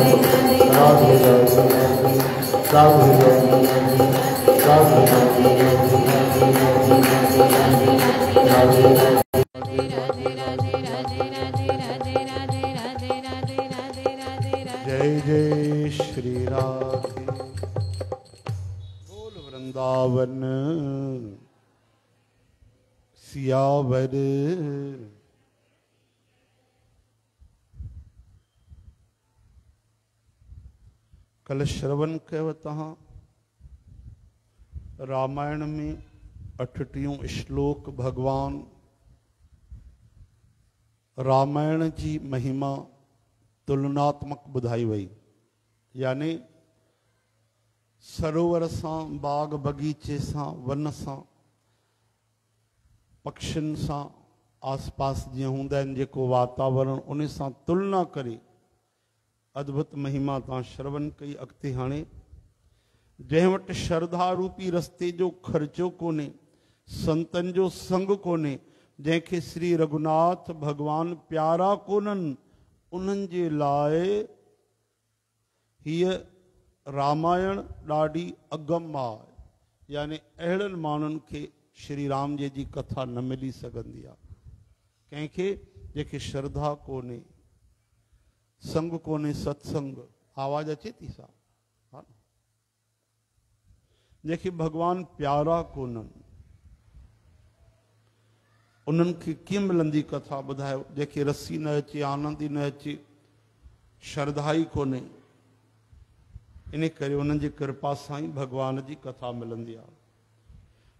राधे राधे राधे राधे राधे राधे जय जय श्री राधे। बोल वृंदावन सियावर। कल श्रवण तव्हां रामायण में अठटियूं श्लोक भगवान, रामायण जी महिमा तुलनात्मक ॿुधाई वई यानी सरोवर सां, बाग बगीचे सां, वन सां पक्षियुनि सां, आसपास जीअं हूंदा आहिनि जेको वातावरण उन सां तुलना करे। अद्भुत महिमा तव्हां श्रवण कई अॻिते हाणे। जंहिं श्रद्धा रूपी रस्ते जो ख़र्चो कोन्हे, संतनि जो संग कोन्हे, जंहिंखे श्री रघुनाथ भॻवान प्यारा कोन्हनि उन्हनि जे लाइ हीअ रामायण ॾाढी अगम आहे। यानी अहिड़नि माण्हुनि श्री राम जी जी कथा न मिली सघंदी जंहिंखे श्रद्धा कोन्हे। संग कोन्हे सत्संग। आवाज़ अचे सा हा। न जंहिंखे भॻवान प्यारा कोन्हनि उन्हनि मिलंदी कथा ॿुधायो जंहिंखे रसी न अचे आनंद ई न अचे श्रद्धा ई कोन्हे इन करे उन्हनि जी कृपा सां ई भॻवान जी कथा मिलंदी आहे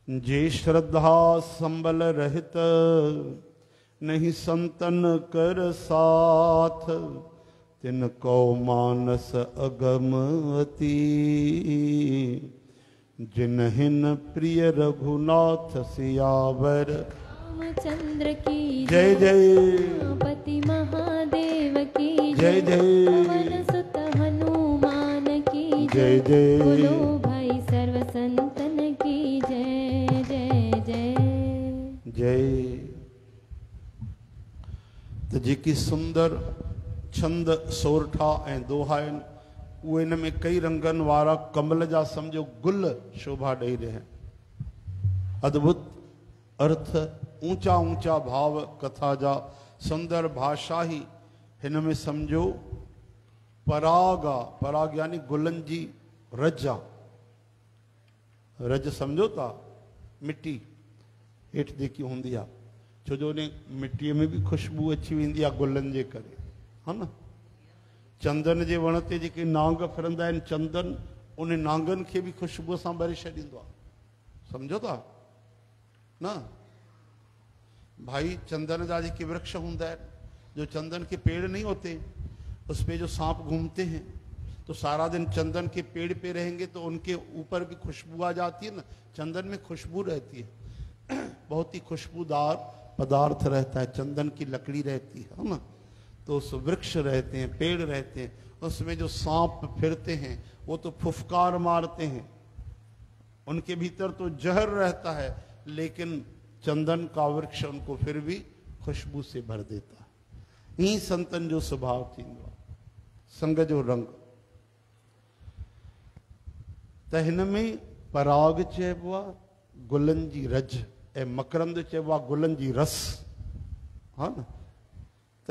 जे श्रद्धा संबल रहित, नहीं संतन कर साथ। तिन को मानस अगम अति जिन हिन प्रिय रघुनाथ सियावर रामचंद्र की जय जय पति महादेव की जय जय सुत हनुमान की जय जय बोलो भाई सर्व संतन की जय जय जय जय त जेकी सुंदर छंद, सोरठा ऐं दोहा आहिनि। इन में कई रंगनि वारा कमल जा सम्झो गुल शोभा ॾेई रहिया आहिनि। अद्भुत अर्थ ऊँचा ऊँचा भाव कथा जा सुंदर भाषा ई हिन में सम्झो, पराग पराग यानी गुलनि जी रज रज सम्झो था मिटी हेठि जेकी हूंदी आहे छो मिटीअ में बि ख़ुशबू अची आहे गुलनि जे करे। हा न चंदन जे वण ते जेके नांग आहिनि चंदन उन नांगनि खे बि ख़ुशबूअ सां भरे आहे सम्झो था न भाई चंदन जा जेके वृक्ष आहिनि जो चंदन के पेड़ नहीं होते उस पे जो सांप घूमते हैं तो सारा दिन चंदन के पेड़ पे रहेंगे तो उनके ऊपर भी खुशबू आ जाती है ना चंदन में खुशबू रहती है बहुत ही खुशबूदार पदार्थ रहता है चंदन की लकड़ी रहती है ना तो उस वृक्ष रहते हैं, पेड़ रहते हैं, उसमें जो सांप फिरते हैं, वो तो फुफकार मारते हैं। उनके भीतर तो जहर रहता है, लेकिन चंदन का वृक्ष उनको फिर भी खुशबू से भर देता है। ई संतन जो स्वभाव थींदो संग जो रंग। त हिन में पराग चइबो आहे गुलनि जी रज ऐं मकरंद चइबो आहे गुलनि जी रस। हा न? त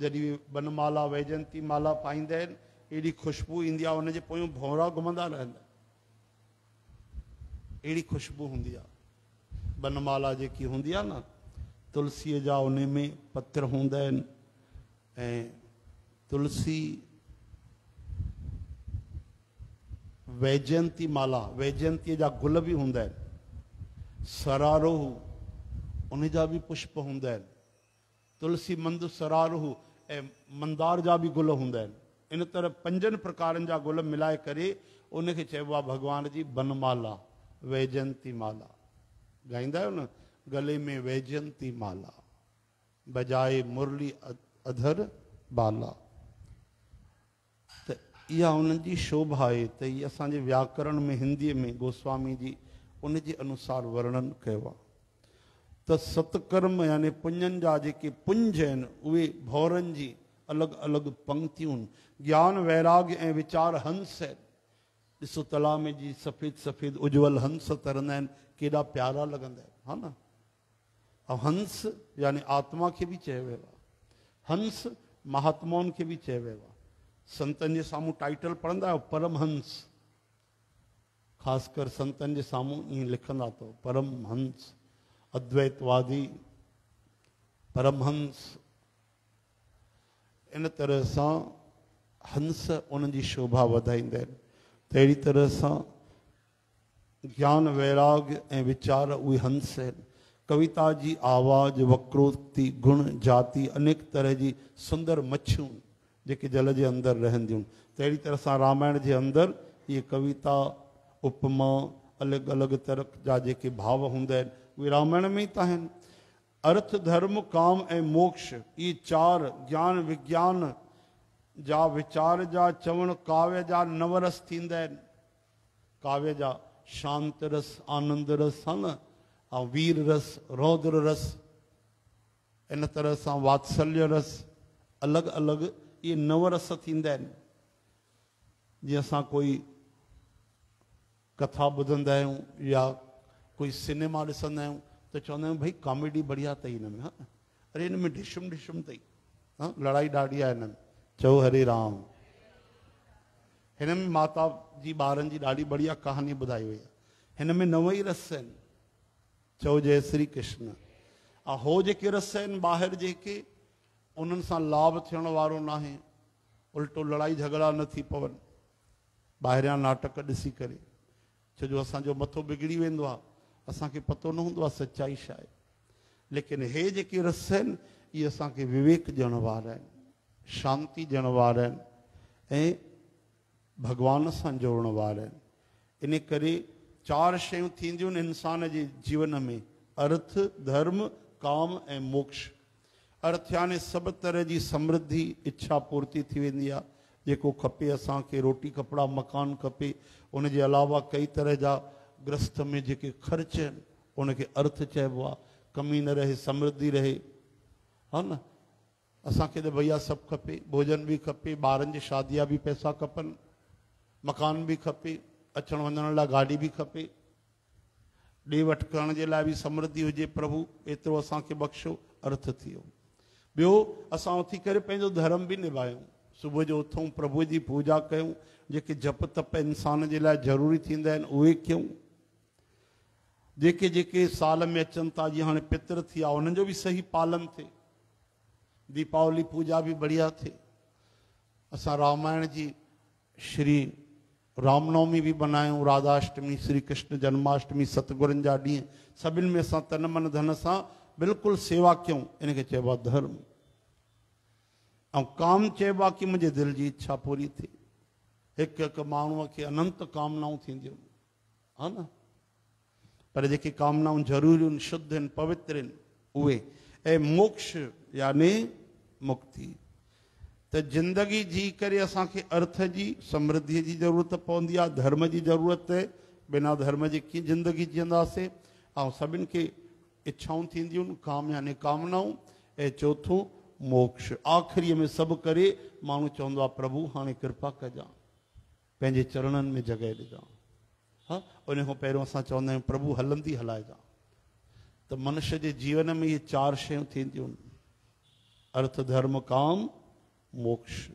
जॾहिं बनमाला वैजंती माला पाईंदा आहिनि, एॾी ख़ुशबू ईंदी आहे उनजे पोयूं भौरा घुमंदा रहंदा अहिड़ी ख़ुशबू हूंदी आहे। बनमाला जेकी हूंदी आहे न, तुलसीअ जा उन में पत्र हूंदा आहिनि, ऐं तुलसी, वैजयंती माला, वैजयंतीअ जा गुल बि हूंदा आहिनि। उन जा बि पुष्प हूंदा आहिनि। तुलसी मंद सरारोह ऐं मंदार जा बि गुल हूंदा इन तरह पंजनि प्रकारनि जा गुल मिलाए करे उनखे चइबो आहे भॻवान जी बनमाला, वैजंती माला। ॻाईंदा न? गले में वैजंती माला, बजाए मुरली अधर बाला। त इहा उन्हनि जी शोभा आहे त इहा असांजे व्याकरण में, हिंदीअ में गोस्वामी जी उन अनुसार वर्णन कयो त सतकर्म यानी पुञनि जा जेके पुंज आहिनि उहे भौरनि जी अलॻि अलॻि पंक्तियूं ज्ञान, वैराग्य ऐं वीचार हंस ॾिसो तला में जी सफ़ेद सफ़ेद उज्जवल हंस तरंदा आहिनि प्यारा लॻंदा आहिनि हा न? ऐं हंस यानी आत्मा खे बि चयो हंस महात्माउनि खे बि चयो वियो आहे जे टाइटल पढ़ंदा आहियो परमहंस ख़ासि कर संतनि जे साम्हूं ईअं लिखंदा अथव परमहंस अद्वैतवादी, परमहंस, इन तरह सां हंस जी शोभा वधाईंदा आहिनि। तरह सां ज्ञान वैराग्य ऐं वीचार उहे हंस कविता जी आवाज़, वक्रोक्ति, गुण, जाति, अनेक तरह जी सुंदर मच्छियूं जेके जल जे अंदरि रहंदियूं त तरह सां रामायण जे अंदरि इहे कविता, उपमा अलॻि अलॻि तरह जा भाव हूंदा रामायण में ई त आहिनि अर्थ, धर्म, काम ऐं मोक्ष इहे चार, ज्ञान, विज्ञान, जा वीचार, जा चवण काव्य, जा नवरस थींदा आहिनि काव्य जा शांत रस, आनंद रस, हा न? वीर रस, रौद्र रस, इन तरह सां वात्सल्य रस अलॻि अलॻि इहे नवरस थींदा आहिनि जीअं असां कोई कथा आहियूं या कोई सिनेमा ॾिसंदा आहियूं त चवंदा आहियूं भई, कॉमेडी बढ़िया अथई हिन में हा। अरे हिन में ढिशुम ढिशुम अथई हा, लड़ाई ॾाढी आहे हिन में चओ हरे राम। हिन में माता जी, ॿारनि जी ॾाढी बढ़िया कहानी ॿुधाई वई हिन में नव ई रस आहिनि। चओ जय श्री कृष्ण। ऐं हो जेके रस आहिनि, ॿाहिरि जेके, उन्हनि सां लाभ थियण वारो न आहे उल्टो लड़ाई झगड़ा न थी पवनि। ॿाहिरियाँ नाटक ॾिसी करे। छो जो असांजो मथो बिगड़ी वेंदो आहे असांखे पतो न हूंदो आहे सचाई छा आहे। लेकिन हे जेके रस आहिनि इहे असांखे विवेक ॾियण वारा आहिनि, शांती ॾियण वारा आहिनि, ऐं भॻवान सां जोड़ण वारा आहिनि। इन करे चार शयूं थींदियूं आहिनि इंसान जे जीवन में, अर्थ, धर्म, काम ऐं मोक्ष। अर्थ यानी सभु तरह जी समृद्धि, इच्छा पूर्ति थी वेंदी आहे। जेको खपे असांखे, रोटी, कपिड़ा, मकान खपे उनजे अलावा कई तरह जा ग्रस्त में जेके ख़र्च आहिनि अर्थ चइबो आहे, कमी न रहे, समृद्धि रहे। हा न? असांखे त भैया सभु खपे, भोजन बि खपे जी शादी जा बि पैसा खपनि, मकान बि खपे, अचण वञण गाॾी बि खपे। ॾे वठि करण जे बि समृद्धि हुजे, प्रभु, एतिरो असांखे बख़्शो, अर्थ थी वियो ॿियो, असां उथी करे धर्म बि निभायूं। सुबुह जो उथूं, प्रभुअ जी पूजा कयूं, जेके जप तप इंसान जे लाइ ज़रूरी थींदा आहिनि, उहे जेके जेके साल में अचनि था, जीअं हाणे पितर थी आहे उन्हनि जो बि सही पालन थिए। दीपावली पूजा बि बढ़िया थिए। असां रामायण जी श्री रामनवमी बि मल्हायूं, राधाष्टमी श्री कृष्ण जन्माष्टमी, सतगुरनि जा ॾींहं। सभिनि में असां तन मन धन सां बिल्कुलु सेवा कयूं इनखे चइबो आहे धर्म। ऐं काम चइबो आहे की मुंहिंजे दिलि जी इच्छा पूरी थिए। हिकु हिकु माण्हूअ खे अनंत कामनाऊं थींदियूं। हा न? पर जेके कामनाऊं ज़रूरी आहिनि शुद्ध आहिनि पवित्र आहिनि उहे, ऐं मोक्ष यानी मुक्ति त ज़िंदगी जी करे असांखे अर्थ जी समृद्धीअ जी ज़रूरत आहे, धर्म जी ज़रूरत बिना धर्म जे कीअं ज़िंदगी जीअंदासीं? ऐं सभिनि खे इच्छाऊं थींदियूं आहिनि, काम यानी कामनाऊं, ऐं चोथों, मोक्ष। आख़िरीअ में सभु करे, माण्हू आहे, प्रभु, हाणे कृपा कजां पंहिंजे चरणनि में जॻहि ॾिजां हा उन खां पहिरियों असां चवंदा आहियूं, प्रभु, हलंदी हलाइजां त मनुष्य जे जीवन में इहे चार शयूं थींदियूं अर्थ, धर्म, काम, मोक्ष।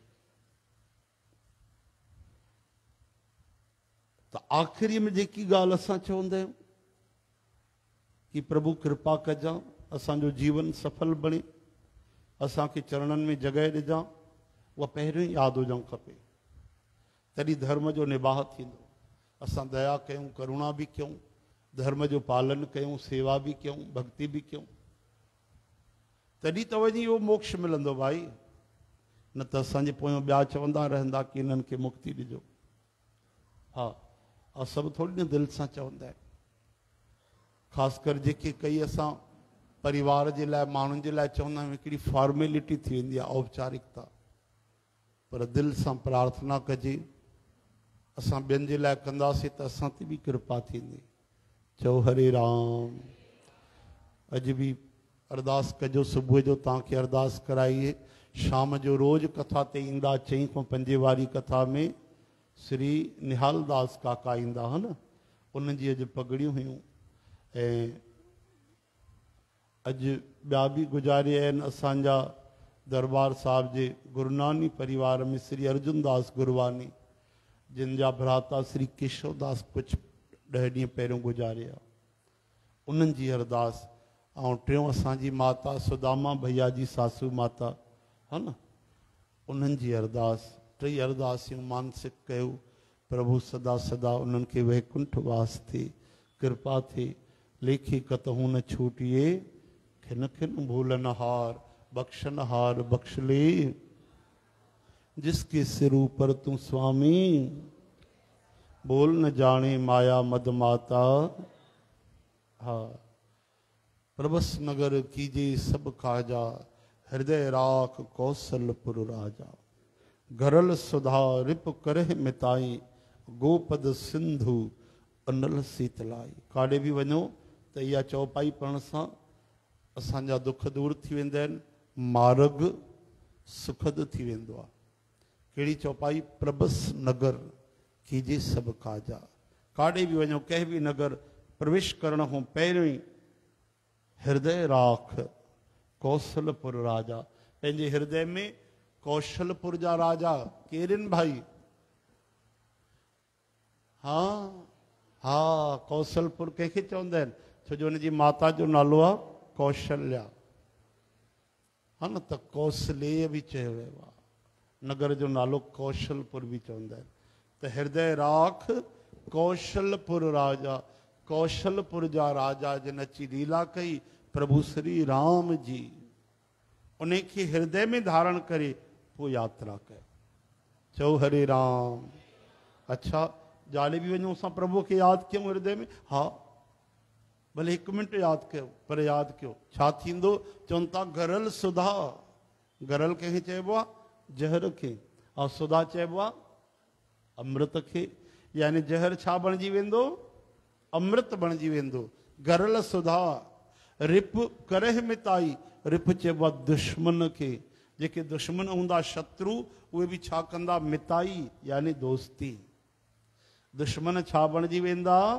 त आख़िरीअ में जेकी ॻाल्हि असां चवंदा आहियूं कि प्रभु, कृपा कजां, असांजो जीवन सफल बणे। असांखे चरणनि में जॻहि ॾिजां। उहा पहिरियों ई यादि हुजणु खपे। तॾहिं धर्म जो निबाह थींदो। असां दया कयूं, करुणा बि कयूं, धर्म जो पालन कयूं, सेवा बि कयूं, भक्ति बि कयूं। तॾहिं त वञी उहो मोक्ष मिलंदो भाई। न त असांजे पोयां ॿिया चवंदा रहंदा की हिननि खे मुक्ति ॾिजो। हा ऐं सभु थोरी न दिलि सां चवंदा आहिनि। ख़ासि कर जेके कई असां परिवार जे लाइ, माण्हुनि जे लाइ चवंदा आहियूं, हिकिड़ी फॉर्मेलिटी थी वेंदी आहे औपचारिकता। पर दिलि सां प्रार्थना कजे असां ॿियनि जे लाइ कंदासीं त असां ते बि कृपा थींदी। चओ, हरे राम। अॼु बि अरदास कजो, सुबुह जो तव्हांखे अरदास कराई शाम जो रोज़ कथा ते ईंदा, चईं खां पंजे वारी कथा में श्री निहाल दास काका ईंदा, हा न? उन्हनि जी अॼु पगड़ियूं हुयूं। ऐं अॼु ॿिया बि गुज़ारे आहिनि असांजा दरबार साहिब जे गुरुनानी परिवार में, श्री अर्जुन दास गुरवानी। जिन जा भ्राता श्री केशव दास कुझु ॾह ॾींहं पहिरियों गुज़ारिया। जी अरदास ऐं टियों असांजी माता, सुदामा भैया जी सासू माता, हा न? उन्हनि अरदास मानसिक कयो। प्रभु सदा सदा खे वैकुंठ वास थिए, कृपा थिए। लेखी कतहूं न छूटिए, खिन खिन भूलन हार, बख्शन हार बख्श ले जिसके सिर ऊपर तू स्वामी, बोल न जाने माया मद माता। हा। प्रभस नगर कीजे सब काजा हृदय राख कौशलपुर राजा। घरल सुधा रिप करह मिताई, गोपद सिंधु अनल शीतलाई काॾे बि वञो त इहा चौपाई पढ़ण सां असांजा दुख दूर थी वेंदा आहिनि, मार्ग सुखद थी वेंदो कहिड़ी चौपाई प्रभस नगर कीजे सभु काजा। काॾे बि वञो, कंहिं बि नगर प्रवेश करण खां पहिरियों ई हृदय राख कौशलपुर राजा। पंहिंजे हृदय में कौशलपुर जा राजा, केरनि भाई? हा हा, कौशलपुर कंहिंखे चवंदा आहिनि? छो जो माता जो नालो आहे कौशल्या। हा न, त कौशलेय बि चयो नगर जो नालो कौशलपुर बि चवंदा आहिनि। त हृदय राख, कौशलपुर राजा, कौशलपुर जा राजा जिन अची लीला कई, प्रभु श्री राम जी। उन खे हृदय में धारण करे, पोइ यात्रा कयो चओ हरे राम। अच्छा जाले वञूं असां प्रभु खे यादि कयूं हृदय में? हा। भले हिकु मिंट यादि कयो, पर यादि कयो। छा था, गरल सुधा। गरल कंहिंखे चइबो जहर खे ऐं सुधा चइबो अमृत खे। यानी जहर छा बणिजी वेंदो? अमृत बणिजी वेंदो। गरल सुधा, रिप करह मिताई, रिप चइबो दुश्मन खे। जेके दुश्मन हूंदा शत्रु, उहे बि छा कंदा मिताई, यानी दोस्ती। दुश्मन छा बणिजी वेंदा?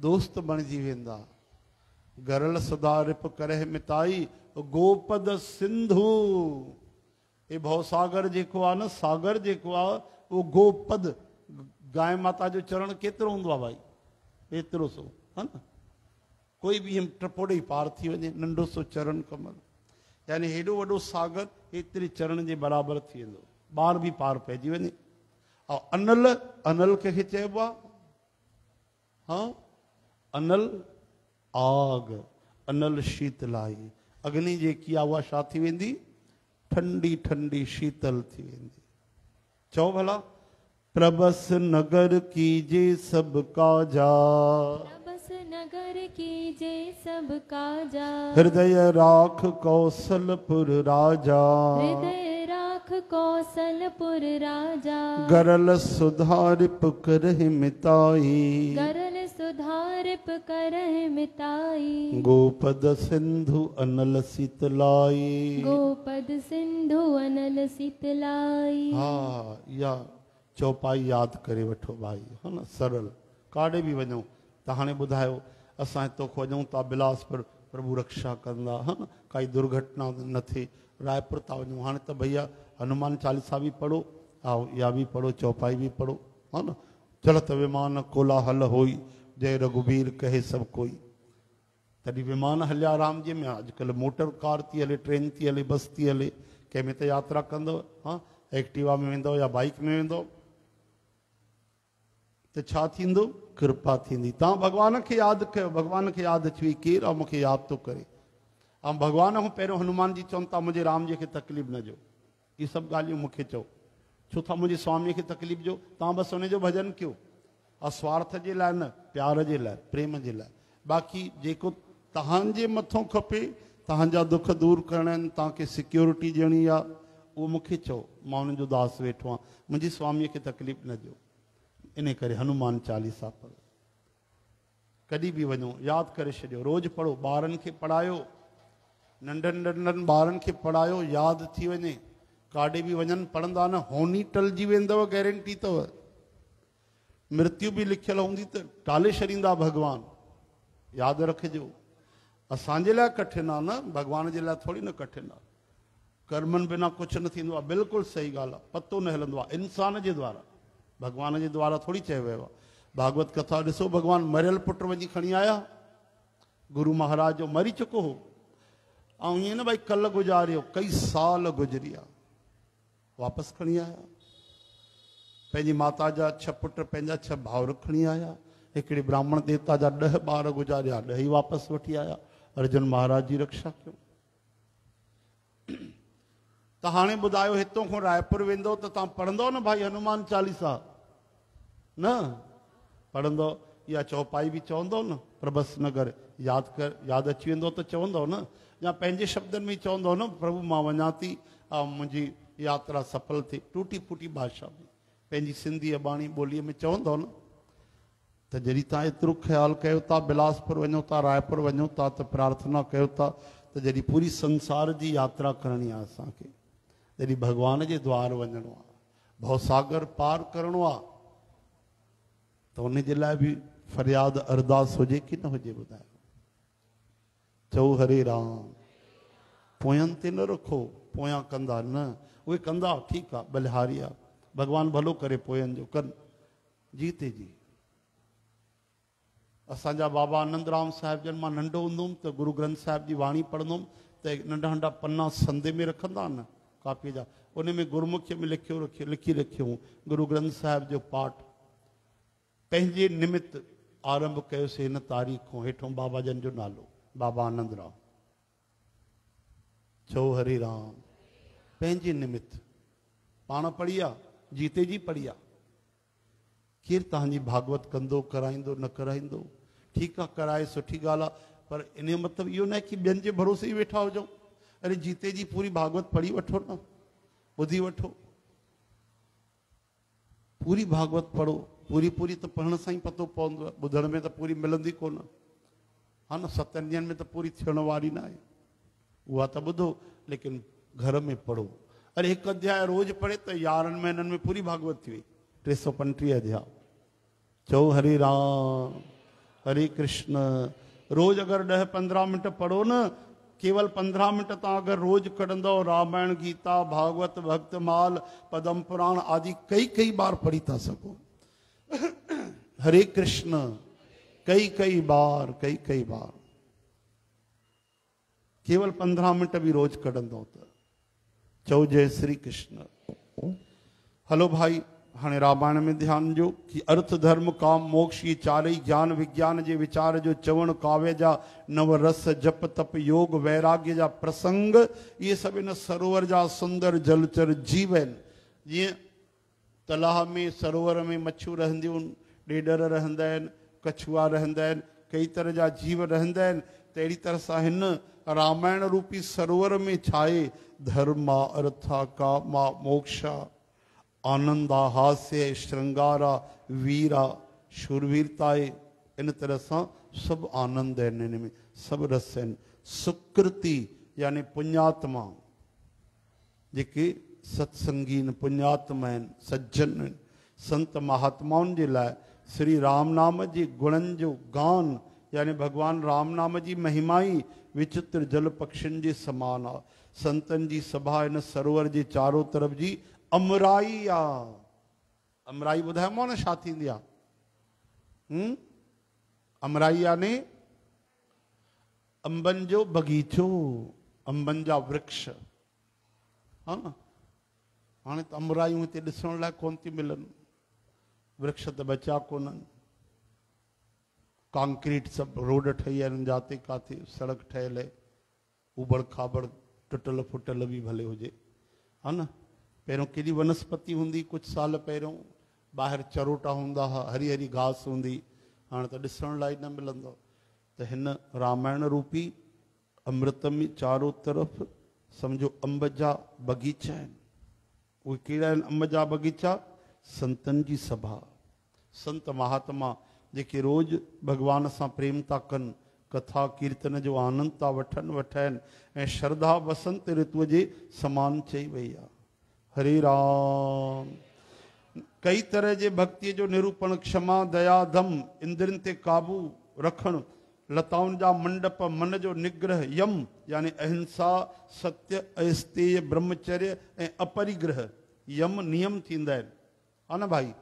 दोस्त बणिजी वेंदा। गरल सुधा, रिप करह मिताई, गोपद सिंधु। हे भवसागर जेको आहे न सागर जेको आहे उहो गोपद गांइ माता जो चरण केतिरो हूंदो आहे भाई एतिरो सो हा न कोई हीअं टपोड़े पार थी वञे नंढो सो चरण कमल यानी हेॾो वॾो सागर एतिरे चरण जे बराबरि थी वेंदो ॿार बि पार पइजी वञे ऐं अनल अनल कंहिंखे चइबो आहे अनल आग अनल शीतलाई अग्नि जेकी आहे उहा थी वेंदी ठंडी ठंडी शीतल थी वेंदी चओ भला प्रबस नगर कीजे सब काजा प्रबस नगर कीजे सब काजा हृदय राख कौशलपुर राजा। हृदय राख कौशलपुर राजा। गरल सुधारिप करहि मिताई। गरल सुधारिप करह मिताई। गोपद सिंधु अनल शीतलाई गोपद सिंधु अनल शीतलाई हा इहा चौपाई यादि करे वठो भाई हा न सरल। काॾे बि वञूं त हाणे ॿुधायो असां हितो खां वञूं था बिलासपुर प्रभु रक्षा कंदा हा न काई दुर्घटना न थिए रायपुर था वञूं। हाणे त भैया हनुमान चालीसा भी पढ़ो, आओ, या भी पढ़ो, चौपाई भी पढ़ो, हा न? चलत विमान कोलाहल होई, जय रघुबीर कहे सब कोई। तॾहिं विमान हलिया राम जी में अॼुकल्ह मोटर कार थी हले, ट्रेन थी हले, बस थी हले कंहिंमें त यात्रा कंदव हा? एक्टिवा में वेंदव या बाइक में वेंदव त कृपा थींदी। तव्हां भॻवान खे यादि कयो भॻवान खे यादि अची वई केरु आहे मूंखे यादि थो करे? ऐं भॻवान खां पहिरियों हनुमान जी चवनि था मुंहिंजे राम जी खे तकलीफ़ न ॾियो। इहे सभु ॻाल्हियूं मूंखे चओ छो था मुंहिंजे स्वामीअ खे तकलीफ़ जो तव्हां बसि हुनजो भॼन कयो? अस्वार्थ जे लाइ न, प्यार जे लाइ प्रेम जे लाइ बाक़ी जेको तव्हांजे मथां खपे तव्हांजा दुख दूर करणा आहिनि तव्हांखे सिक्योरिटी ॾियणी आहे उहो मूंखे चओ माँ हुननि जो दास वेठो आहियाँ मुंहिंजे स्वामीअ खे तकलीफ़ न ॾियो। इन करे हनुमान चालीसा पढ़ो। कॾहिं बि वञो, यादि करे छॾियो। रोज़ु पढ़ो, ॿारनि खे नंढनि नंढनि ॿारनि खे थी वञे। काॾे बि वञनि पढ़ंदा न, होनी टलिजी वेंदव गारंटी अथव मृत्यु बि लिखियल हूंदी त टाले छॾींदा भॻवान यादि रखिजो। असांजे कठिन आहे न भॻवान जे लाइ थोरी न कठिन आहे कर्मनि बिना कुझु न थींदो आहे बिल्कुलु सही ॻाल्हि आहे पतो न हिलंदो इंसान जे द्वारा। भॻवान जे द्वारा थोरी चयो भागवत कथा ॾिसो भॻवानु मरियल पुट वञी खणी आया। गुरु महाराज जो मरी चुको हो। ऐं ईअं कल्ह गुज़ारियो, कई साल गुज़री विया वापसि खणी आया। पंहिंजी माता जा छह पुट, पंहिंजा छह भाउर खणी आया। हिकिड़े ब्राह्मण देवता जा ॾह ॿार गुज़ारिया, ॾह ई वापसि वठी आया। अर्जुन महाराज जी रक्षा कयो। त हाणे ॿुधायो, हितां खां रायपुर वेंदो त तव्हां न भाई हनुमान चालीसा? न? पढ़ंदो इहा चौपाई बि चवंदव न? प्रभस नगर, यादि कर, यादि अची वेंदो त चवंदव न? या पंहिंजे शब्दनि में ई चवंदव न, प्रभु माँ वञा थी यात्रा सफल थिए टूटी फूटी भाषा में। पंहिंजी सिंधी अबाणी ॿोलीअ में चवंदव न, त जॾहिं तव्हां एतिरो ख़्यालु कयो था, बिलासपुर वञो था, रायपुर वञो था, त प्रार्थना कयो था, त पूरी संसार जी यात्रा करणी आहे असांखे, जॾहिं भॻवान जे द्वार वञिणो भवसागर पार आहे, त उन बि फरियाद अरदास हुजे की न हुजे ॿुधायो? हरे राम, पोयनि ते न रखो, पोयां कंदा न। उहे कंदा, ठीकु आहे बलिहारी आहे भॻवानु भलो करे पोयनि जो कनि, जीते जी। असांजा बाबा आनंदराम साहिब जन, माँ नंढो हूंदुमि, त गुरू ग्रंथ साहिब जी वाणी पढ़ंदुमि, त नंढा नंढा पन्ना संदे में रखंदा न, कापीअ जा। उन में गुरमुखीअ में लिखियो रखियो, लिखी रखियो गुरु ग्रंथ साहिब जो पाठ। पंहिंजे निमित आरंभ कयोसीं हिन तारीख़ खां हेठों बाबा जन जो नालो, बाबा आनंद राम चओ हरे राम? पंहिंजे निमित पाण पढ़ी जीते जी पढ़ी केरु तव्हांजी भागवत कंदो, कराईंदो, न कराईंदो? ठीकु आहे कराए, सुठी आहे पर इन मतिलबु इहो न की ॿियनि जे भरोसे ई वेठा हुजऊं। अरे, जीते जी पूरी भागवत पढ़ी वठो न, ॿुधी वठो। पूरी भागवत पढ़ो, पूरी पूरी त पढ़ण सां ई पतो आहे। ॿुधण में त पूरी मिलंदी कोन। हा न में त पूरी थियण वारी न आहे। उहा त लेकिन घर में पढ़ो। अरे हिकु अध्याय रोज़ पढ़े त यारहनि महीननि में पूरी भागवत थी। वई टे सौ पंटीह अध्याय। चओ हरे राम, हरे कृष्ण। रोज़ अगरि ॾह पंद्रहं मिंट पढ़ो न, केवल पंद्रहं मिंट तव्हां अगरि रोज़ कढंदव रामायण, गीता, भागवत भक्तमाल पदम पुराण आदि कई कई बार पढ़ी था सघो हरे कृष्ण, कई कई बार, कई कई बार। केवल पंद्रहं मिंट बि रोज़ कढंदव त। चओ जय श्री कृष्ण। हलो भाई हाणे रामायण में ध्यान ॾियो कि अर्थ, धर्म, काम, मोक्ष इहे चारई ज्ञान, विज्ञान जे वीचार, जो चवण, काव्य, जा नव रस, जप, तप, योग, वैराग्य, जा प्रसंग, ये सब इन सरोवर, जा सुंदर, जलचर जीव आहिनि जीअं तलाह में, सरोवर में मच्छियूं रहंदियूं ॾेडर रहंदा कछुआ रहंदा कई तरह जा जीव रहंदा आहिनि तरह सां रामायण रूपी सरोवर में छा आहे धर्मा अर्था, कामा मोक्षा आनंद, हास्य, श्रृंगार, वीर आहे शूरवीरता आहे इन तरह सां सभु आनंद आहिनि हिन में सभु रस आहिनि सुकृति, यानी पुण्यात्मा। जेके सत्संगी आहिनि पुण्यात्मा सज्जन। संत महात्माउनि जे लाइ श्री राम नाम जे गुणनि जो गान, यानी भॻवानु राम नाम जी महिमा विचित्र जल पक्षियुनि जे समान आहे संतनि जी सभा हिन सरोवर जे चारो तरफ़ जी अमराई आहे अमराई ॿुधायोमांव न छा थींदी आहे? अमराई यानी अंबनि जो बगीचो, अंबनि जा वृक्ष। हा? न हाणे त अमरायूं हिते ॾिसण लाइ कोन थी मिलनि? वृक्ष त बचा कोन्हनि कांक्रीट सब रोड ठही आहिनि जाते काथे सड़क ठहियल आहे उबड़ खाबड़ टुटल फुटल बि भले हुजे हा न? पहिरियों केॾी वनस्पति हूंदी कुझु साल पहिरियों ॿाहिरि चरोटा हूंदा हुआ हरी हरी घास हूंदी हाणे त ॾिसण लाइ न मिलंदो। त हिन रामायण रूपी अमृत में चारो तरफ़, सम्झो अंब जा बगीचा आहिनि उहे कहिड़ा अंब जा बगीचा? संतनि जी सभा। संत महात्मा जेके रोज़ भॻवान सां प्रेम था कथा, कीर्तन जो आनंद था वठनि वठनि, ऐं श्रद्धा बसंत ऋतुअ जे समान चई वई आहे हरे राम। कई तरह जे भक्तीअ जो निरूपण, क्षमा, दया धम इंद्रनि ते काबू रखणु, लताउनि जा मंडप, मन जो निग्रह, यम, यानी अहिंसा, सत्य अस्तेय ब्रह्मचर्य, ऐं अपरिग्रह, यम नियम थींदा आहिनि। हा न भाई,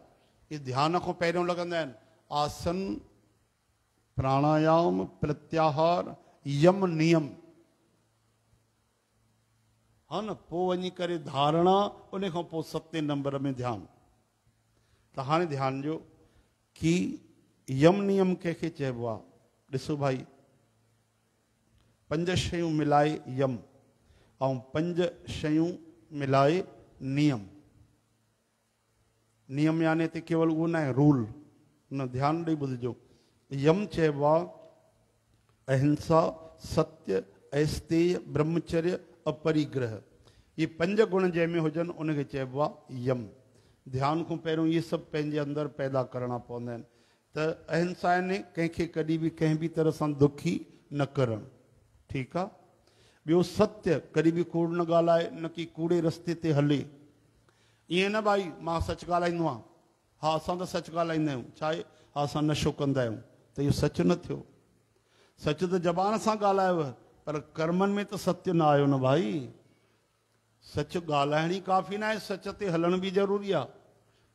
इहे ध्यान खां पहिरियों लॻंदा आहिनि। आसन, प्राणायाम, प्रत्याहार, यम नियम। हा न पोइ करे धारणा, उन खां सते नंबर में ध्यानु। त हाणे ध्यानु ॾियो की यम नियम कंहिंखे चइबो आहे। भाई, पंज शयूं मिलाए यम, ऐं पंज शयूं मिलाए नियम। नियम यानी हिते केवल उहो न रूल। न ध्यानु ॾेई ॿुधिजो यम चइबो आहे अहिंसा, सत्य, ऐस्तेय, ब्रह्मचर्य, अपरिग्रह। इहे पंज गुण जंहिंमें हुजनि उनखे चइबो आहे यम। ध्यानु खां पहिरियों इहे सभु पंहिंजे अंदरि पैदा करणा पवंदा आहिनि त अहिंसा यानी कंहिंखे कॾहिं बि कंहिं बि तरह सां दुखी न करणु ठीकु आहे ॿियो सत्य कॾहिं बि कूड़ न ॻाल्हाए न की कूड़े रस्ते ते हले। ईअं न भाई, माँ सच ॻाल्हाईंदो आहियाँ हा, असां त सच ॻाल्हाईंदा आहियूं। छा आहे? हा, असां नशो कंदा आहियूं। त इहो सच न थियो। सच त ज़बान सां ॻाल्हायव, पर कर्मनि में त सत्य न आयो न भाई। सच ॻाल्हाइण काफ़ी न आहे, सच ते हलण बि ज़रूरी आहे।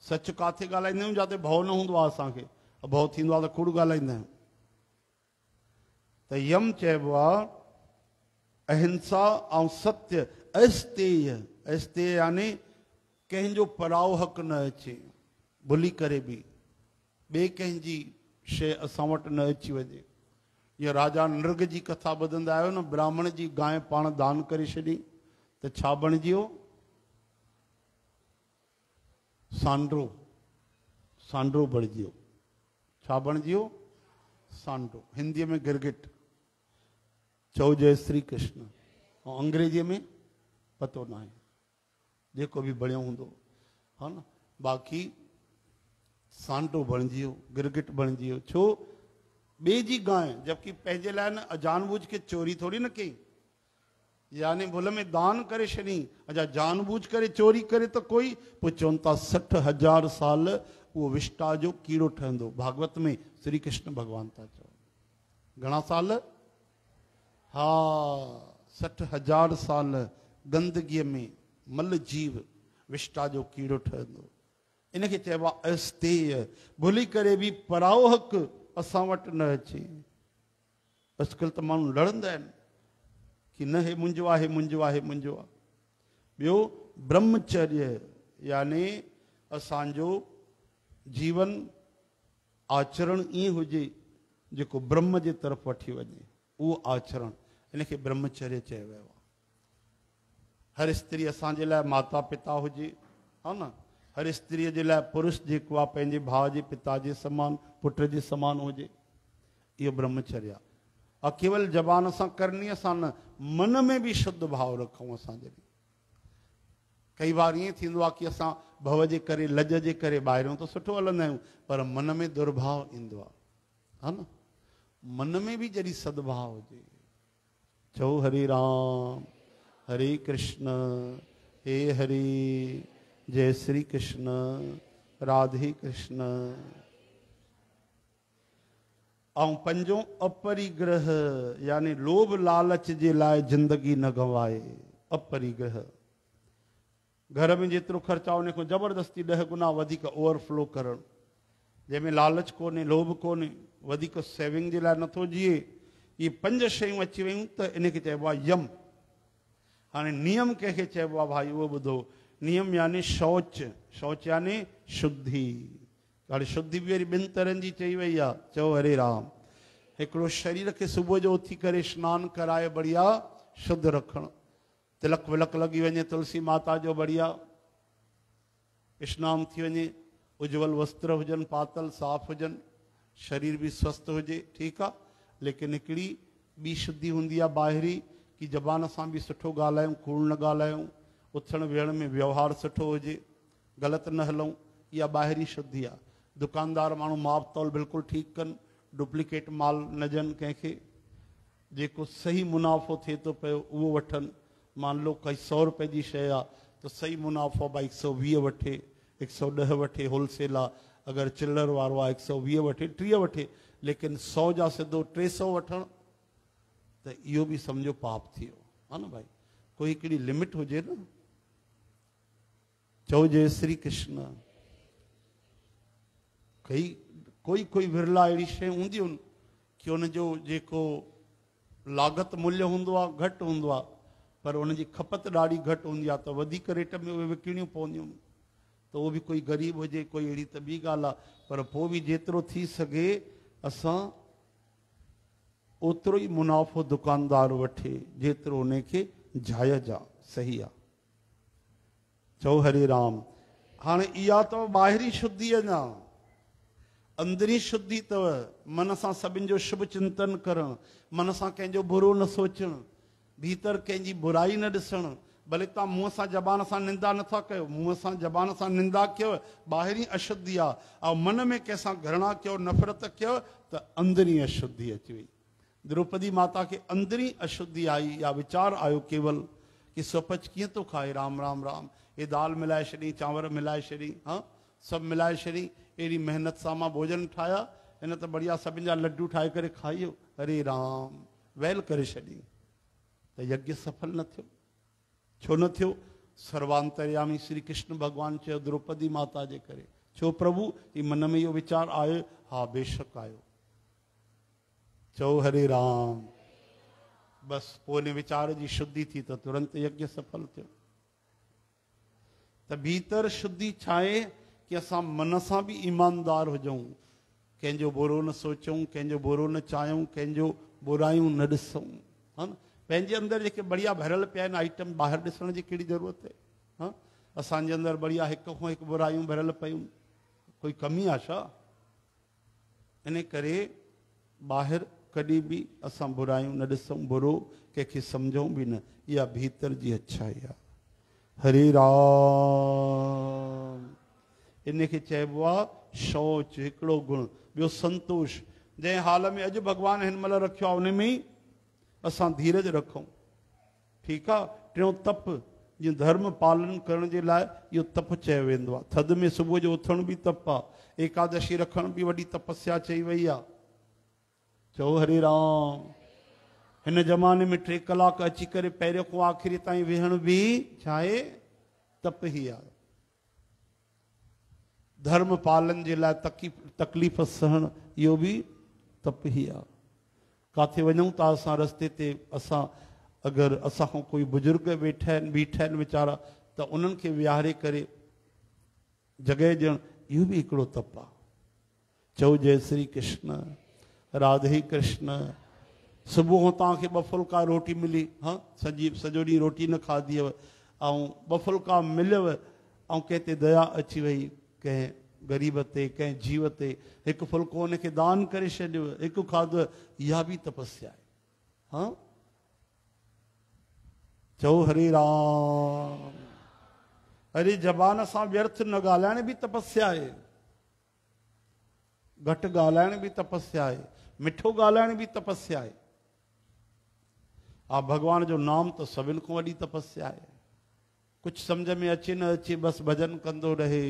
सच किथे ॻाल्हाईंदा आहियूं? जिते भउ न हूंदो आहे असांखे। भउ थींदो आहे त कूड़ ॻाल्हाईंदा आहियूं। त यम चइबो आहे, अहिंसा ऐं सत्य अस्तेय अस्तेय यानी कंहिंजो पराओ हक़ न अचे। भुली करे बि ॿिए कंहिंजी शइ न अची वञे इहा राजा नृग जी कथा ॿुधंदा आहियो न ब्राह्मण जी गांइ पाण दान करे छॾी त छा बणिजी वियो सांड्रो सांड्रो बणिजी वियो सांड्रो हिंदीअ में गिरगिट चओ जय श्री कृष्ण ऐं अंग्रेजीअ में पतो न आहे जेको बि बणियो हूंदो हा न बाक़ी सांडो बणिजी वियो गिरगिट बणिजी वियो छो? ॿिए जी जबकि पंहिंजे लाइ न, अजानबूझ के चोरी थोरी न कई। यानी भुल में दान करे छॾी अच्छा जानबूझ करे चोरी करे त कोई, पोइ चवनि था हज़ार साल उहो विष्टा जो कीड़ो ठहंदो। भागवत में श्री कृष्ण भॻवान था चवनि। घणा साल? हा, सठि हज़ार साल, गंदगीअ में मल जीव विष्टा जो कीड़ो ठहंदो। इनखे चइबो आहे भुली करे बि पराओ हक़ असां न अचे. अॼुकल्ह त माण्हू लड़ंदा कि न, हे मुंहिंजो आहे मुंहिंजो आहे मुंहिंजो आहे. ब्रह्मचर्य, यानी असांजो जीवन आचरण ईअं हुजे, जेको ब्रह्म जे तरफ़ वठी वञे, उहो आचरण इनखे ब्रह्मचर्य चयो हर स्त्री लाइ माता पिता हुजे, हा न? हर स्त्री जे लाइ पुरुष जेको आहे पंहिंजे भाउ जे पिता जे समान, पुट जे समान इहो ब्रह्मचर्य आहे। केवल जबान सां करणीअ सां न। मन में बि शुद्ध भाव रखूँ असां कई बार आहे की असां भव जे करे, लज जे करे ॿाहिरियों त सुठो हलंदा पर मन में दुर्भाव आहे। हा न? मन में बि जॾहिं सद्भाव हुजे, चओ हरे राम, हरे कृष्ण, हे हरे। जय श्री कृष्ण, राधे कृष्ण। ऐं पंजो अपरिग्रह, यानी लोभ लालच जे लाइ ज़िंदगी न गवाए, अपरिग्रह। घर में जेतिरो ख़र्चु आहे उन ज़बरदस्ती ॾह गुना वधीक ओवरफ्लो करणु। जंहिंमें लालच कोन्हे, लोभ कोन्हे, वधीक सेविंग जे लाइ नथो जीए इहे पंज शयूं अची वियूं त इनखे चइबो आहे यम। हाणे नियम कंहिंखे चइबो आहे, भाई उहो ॿुधो नियम यानी शौच शौच यानी शुद्धि। हाणे शुद्धि बि वरी ॿिनि तरहनि जी चई वई आहे चओ हरे राम। हिकिड़ो शरीर खे सुबुह जो उथी करे सनानु कराए बढ़िया, शुद्ध रखणु। तिलक विलक लॻी वञे, तुलसी माता जो बढ़िया स्नान थी वञे, उज्जवल वस्त्र हुजनि, पातल साफ़ हुजनि, शरीर बि स्वस्थ हुजे, ठीकु आहे लेकिन हिकिड़ी ॿी शुद्धि आहे ॿाहिरी की ज़बान सां बि सुठो ॻाल्हायूं कूड़ न ॻाल्हायूं उथण वेहण में व्यवहार सुठो हुजे, ग़लति न हलूं इहा ॿाहिरी शुद्धि आहे दुकानदार माण्हू माप तौल बिल्कुलु ठीकु कनि, डुप्लीकेट माल न ॾियनि कंहिंखे। जेको सही मुनाफ़ो थिए थो पियो, उहो वठनि। मान लो काई सौ रुपए जी शइ आहे त सही मुनाफ़ो भाई हिकु सौ वीह वठे, हिकु सौ ॾह वठे होलसेल आहे अगरि चिल्लर वारो आहे हिकु सौ वीह वठे, टीह वठे, लेकिन सौ जा सिधो टे सौ वठणु, त इहो बि सम्झो पाप थी वियो। हा न भाई? कोई हिकिड़ी लिमिट हुजे न? चओ जय श्री कृष्ण। कई, कोई कोई विरला अहिड़ी शइ हूंदियूं आहिनि की जेको लागत मूल्य हूंदो आहे घटि हूंदो आहे पर उनजी खपत ॾाढी घटि हूंदी आहे त रेट में उहे विकिणियूं पवंदियूं त उहो कोई ग़रीब हुजे, कोई अहिड़ी त ॿी ॻाल्हि आहे पर पोइ बि थी सघे, असां ओतिरो ई मुनाफ़ो दुकानदार वठे, जेतिरो उनखे जाइज़ आहे सही आहे चओ हरे राम। हाणे इहा अथव ॿाहिरी शुद्धि अञा अंदरी शुद्धि अथव मन सां सभिनि जो शुभ चिंतन करणु। मन सां कंहिंजो बुरो न सोचणु। भीतर कंहिंजी बुराई न ॾिसणु। भले तव्हां मुंहं सां ज़बान सां निंदा नथा कयो। मुंहं सां ज़बान सां निंदा कयो। ॿाहिरी अशुद्धि आहे। मन में कंहिंसां घृणा कयो, नफ़रत कयो, त अंदरी अशुद्धि अची वई। द्रौपदी माता खे अंदरी अशुद्धि आई। या वीचार आयो केवल कि स्वपच कीअं थो खाए? राम राम राम। हे दाल मिलाए छॾी चांवर मिलाए छॾी हा सभु मिलाए छॾी अहिड़ी महिनत सां माँ भोजन ठाहिया हिन त बढ़िया सभिनि जा लड्डू ठाहे करे खाइयो। हरे राम, वेल करे छॾी त यज्ञ सफल न थियो। छो न थियो? सर्वांतरयामी श्री कृष्ण भॻवानु चयो, द्रौपदी माता जे करे। छो प्रभु ही मन में इहो वीचार आयो, हा बेशक आयो। चओ हरे राम। बसि, पोइ हिन वीचार जी शुद्धि थी, त तुरंत यज्ञ सफल थियो। त भीतर शुद्धि छा आहे की असां मन सां बि ईमानदार हुजऊं। कंहिंजो बुरो न सोचूं कंहिंजो बुरो न चाहियूं कंहिंजो बुरायूं न ॾिसूं हा न पंहिंजे अंदरि बढ़िया भरियल पिया आइटम, ॿाहिरि ॾिसण जी कहिड़ी ज़रूरत आहे? हा असांजे अंदरि बढ़िया हिक खां हिकु बुरायूं भरियल पियूं। कोई कमी आहे छा? इन करे ॿाहिरि कॾहिं बि असां बुरायूं न ॾिसूं बुरो कंहिंखे सम्झूं बि न। इहा भीतर जी अच्छाई आहे। हरे राम। इन खे चइबो आहे शौच, हिकिड़ो गुण, ॿियो संतोष। जंहिं हाल में अॼु भॻवानु हिन महिल रखियो आहे उन में ई असां धीरज रखूँ। ठीकु आहे टियों तप, जीअं धर्म पालन करण जे लाइ, इहो तप चयो वेंदो आहे थधि में सुबुह जो उथण बि तप आहे एकादशी रखण बि वॾी तपस्या चई वई आहे चओ हरे राम। हिन ज़माने में टे कलाक अची करे पहिरियों खां आख़िरी ताईं वेहण बि छा आहे तप ई आहे। धर्म पालन जे लाइ तकी तकलीफ़ सहण, इहो बि तप ई आहे। किथे वञूं था रस्ते ते असां अगरि असां खां कोई बुज़ुर्ग वेठा बीठा वीचारा, त खे विहारे करे जॻह ॾियणु, इहो बि हिकिड़ो तप आहे। चओ जय श्री कृष्ण, राधे कृष्ण। सुबुह तव्हांखे ॿ फुल्का रोटी मिली। हा? सॼी सॼो ॾींहुं रोटी न खाधी हुअ ऐं ॿ फुल्का मिलियव, ऐं दया अची वई, कंहिं ग़रीब ते, कंहिं जीव ते। हिकु फुल्को हुनखे दान करे छॾियो, हिकु खाधो बि तपस्या आहे। हा? चओ हरे राम। अरे, ज़बान सां व्यर्थ न ॻाल्हाइण बि तपस्या आहे। घटि ॻाल्हाइण बि तपस्या आहे। मिठो ॻाल्हाइण बि तपस्या आहे। हा भगवान जो नाम तो सभिनि खां वॾी तपस्या आहे। कुझु सम्झ में अचे न अचे, बसि भजन कंदो रहे।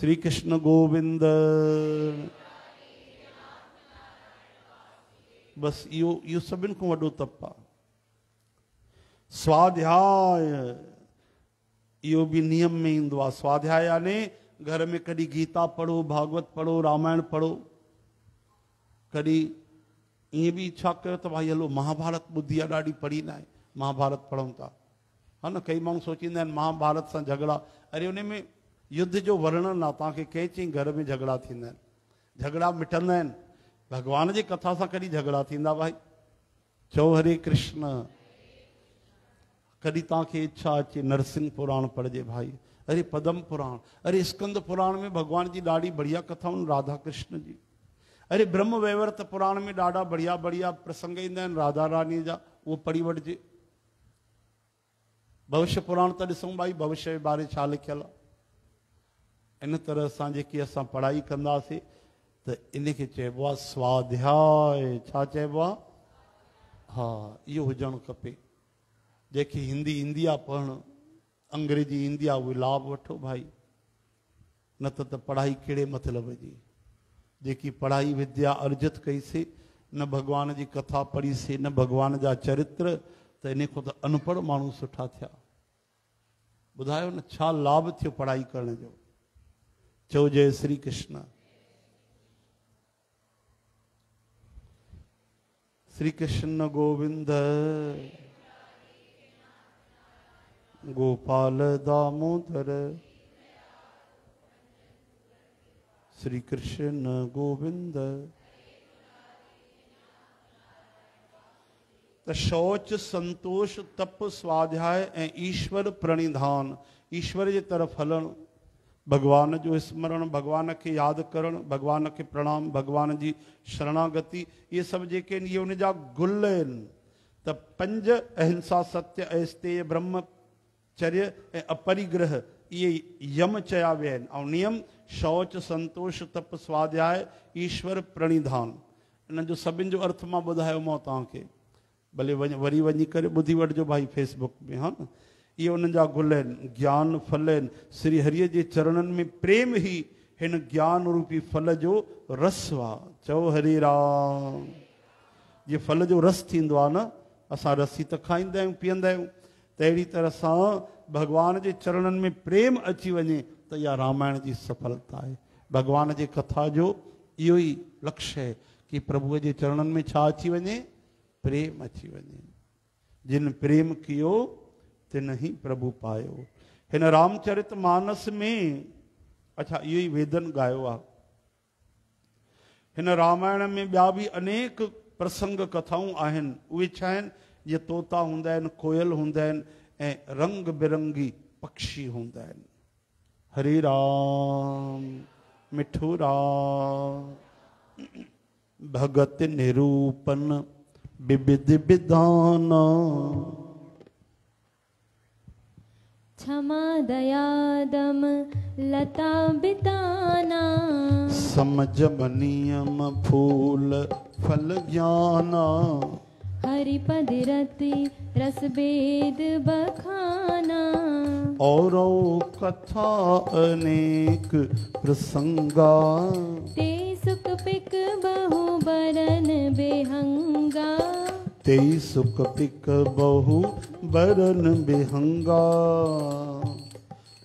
श्री कृष्ण गोविंद। बसि इहो इहो सभिनि खां वॾो तप आहे स्वाध्याय, इहो बि नियम में आहे स्वाध्याय यानी घर में कॾहिं गीता पढ़ो, भागवत पढ़ो, रामायण पढ़ो, कॾहिं ईअं बि इच्छा कयो त भाई, हलो, महाभारत ॿुधी आहे ॾाढी पढ़ी न आहे महाभारत पढ़ूं था हा न, कई माण्हू सोचींदा आहिनि महाभारत सां झगड़ा। अरे उन में युद्ध जो वर्णन आहे तव्हांखे कंहिं चई घर में झगड़ा थींदा आहिनि झगड़ा मिटंदा आहिनि भॻवान जी कथा सां कॾहिं झगड़ा थींदा, भाई। चओ हरे कृष्ण। कॾहिं तव्हांखे इच्छा अचे, नरसिंह पुराण पढ़जे, भाई। अरे, पदम पुराण। अरे, स्कंद पुराण में भगवान जी ॾाढी बढ़िया कथाऊं राधा कृष्ण जी। अरे ब्रह्म वैवर्त पुराण में ॾाढा बढ़िया बढ़िया प्रसंग ईंदा आहिनि, राधा रानी जा, उहो पढ़ी वठिजे। भविष्य पुराण त ॾिसूं भाई, भविष्य जे बारे छा लिखियलु आहे इन तरह सां जेकी असां पढ़ाई कंदासीं, त इन खे चइबो आहे स्वाध्याय। छा चइबो आहे हा, इहो हुजणु खपे। जंहिंखे हिंदी ईंदी आहे पढ़णु, अंग्रेज़ी ईंदी आहे उहे लाभ वठो भाई। न त त पढ़ाई कहिड़े मतिलब जी? जेकी पढ़ाई विद्या अर्जित कईसीं न भॻवान जी कथा पढ़ीसीं न भॻवान जा चरित्र, त इन खां त अनपढ़ माण्हू सुठा थिया। ॿुधायो न लाभ थियो पढ़ाई करण जो? चओ जय श्री कृष्ण। श्री कृष्ण गोविंद। गोपाल दामोदर। श्री कृष्ण गोविंद शौच, संतोष, तप, स्वाध्याय ईश्वर प्रणिधान। ईश्वर जे तरफ़ हलणु भॻवान जो स्मरण भॻवान खे यादि करणु भॻवान खे प्रणाम भॻवान जी शरणागति इहे सभु जेके इहे उन जा गुल पंज अहिंसा, सत्य ऐस्तेय ब्रह्मचर्य अपरिग्रह, इहे यम चया विया नियम शौच, संतोष, तप, स्वाध्याय, ईश्वर, प्रणिधान। इन जो सभिनि जो अर्थ माँ ॿुधायोमांव तव्हांखे। भले वरी वञी करे ॿुधी भाई फेसबुक में, हा न? इहे उन्हनि गुल ज्ञान, फल श्री हरिअ जे चरणनि में प्रेम ई हिन ज्ञान रूपी फल जो रस आहे। चओ हरे राम। जीअं फल जो रस थींदो आहे न, असां रसी त खाईंदा तरह सां भॻवान जे चरणनि में प्रेम अची वञे इहा रामायण जी सफलता आहे। भॻवान जे कथा जो इहो ई लक्ष्य आहे की प्रभुअ जे चरणनि में छा अची वञे? प्रेम अची वञे। जिन प्रेम कयो, तिन ही प्रभु पायो। हिन रामचरित मानस में अच्छा इहो ई वेदन ॻायो आहे हिन रामायण में ॿिया बि अनेक प्रसंग कथाऊं आहिनि। उहे छा आहिनि? तोता हूंदा आहिनि, कोयल हूंदा आहिनि, ऐं रंग बिरंगी पक्षी हूंदा आहिनि। हरे राम मिठो राम भगत निरूपन विविध विधाना क्षमा दयादम लता बिताना। समझ नियम फूल फल ज्ञाना। हरिपद रति रस वेद बखाना। और कथा अनेक प्रसंगा। ते सुख पिक बहु बरन बेहंगा। ते सुख पिक बहु बरन बिहंगा।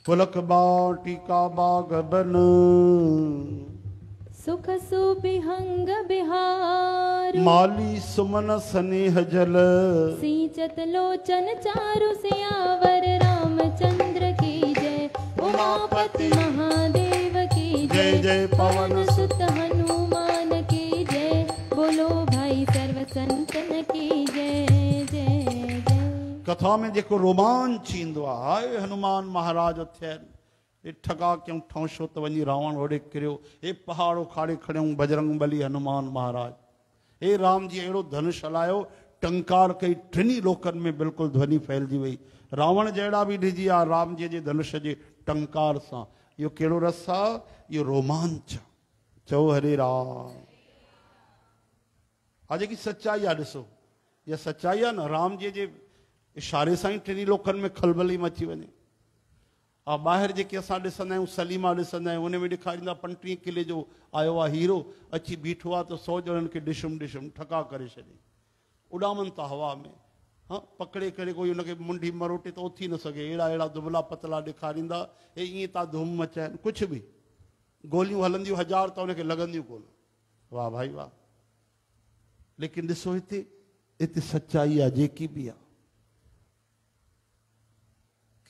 पुलक बाटिका बाग बन। सुख सुबिहंग बिहार। माली सुमन स्नेह जल। सींचत लोचन चारु सियावर जय उमापति महादेव की जय। जय पवन। सुत हनुमान की जय। बोलो भाई सर्व संतन की जय जय जय। कथा में जेको रोमांच ईंदो आहे हनुमान महाराज थियनि हे ठगा कयूं ठौंशो त वञी रावण होॾे किरियो। हे पहाड़ उखाड़े खणियऊं बजरंग बली हनुमान महाराज। हे राम जी अहिड़ो धनुष हलायो टंकार कई टिनी लोकनि में बिल्कुलु ध्वनि फैलिजी वई। रावण जहिड़ा बि ॾिजी विया राम जी जे धनुष जे टंकार सां। इहो कहिड़ो रस आहे इहो रोमांच। चओ हरे राम। हा जेकी सचाई आहे ॾिसो इहा सचाई आहे न, राम जी जे इशारे सां ई टिनी लोकनि में खलबली मची वञे। हा ॿाहिरि जेके असां ॾिसंदा आहियूं, सलीमा ॾिसंदा आहियूं उन में ॾेखारींदा पंटीह किले जो आयो आहे हीरो, अची बीठो आहे त सौ ॼणनि खे ॾिशुम ॾिशुम ठका करे छॾे। उॾामनि था हवा में। हा, पकिड़े करे कोई हुनखे मुंडी मरोटे त उथी न सघे अहिड़ा अहिड़ा दुबला पतला ॾेखारींदा हे ईअं था धूम मचाइनि कुझु बि गोलियूं हलंदियूं, हज़ार त हुनखे लॻंदियूं कोन। वाह भाई, वाह। लेकिन ॾिसो हिते हिते सचाई आहे जेकी बि आहे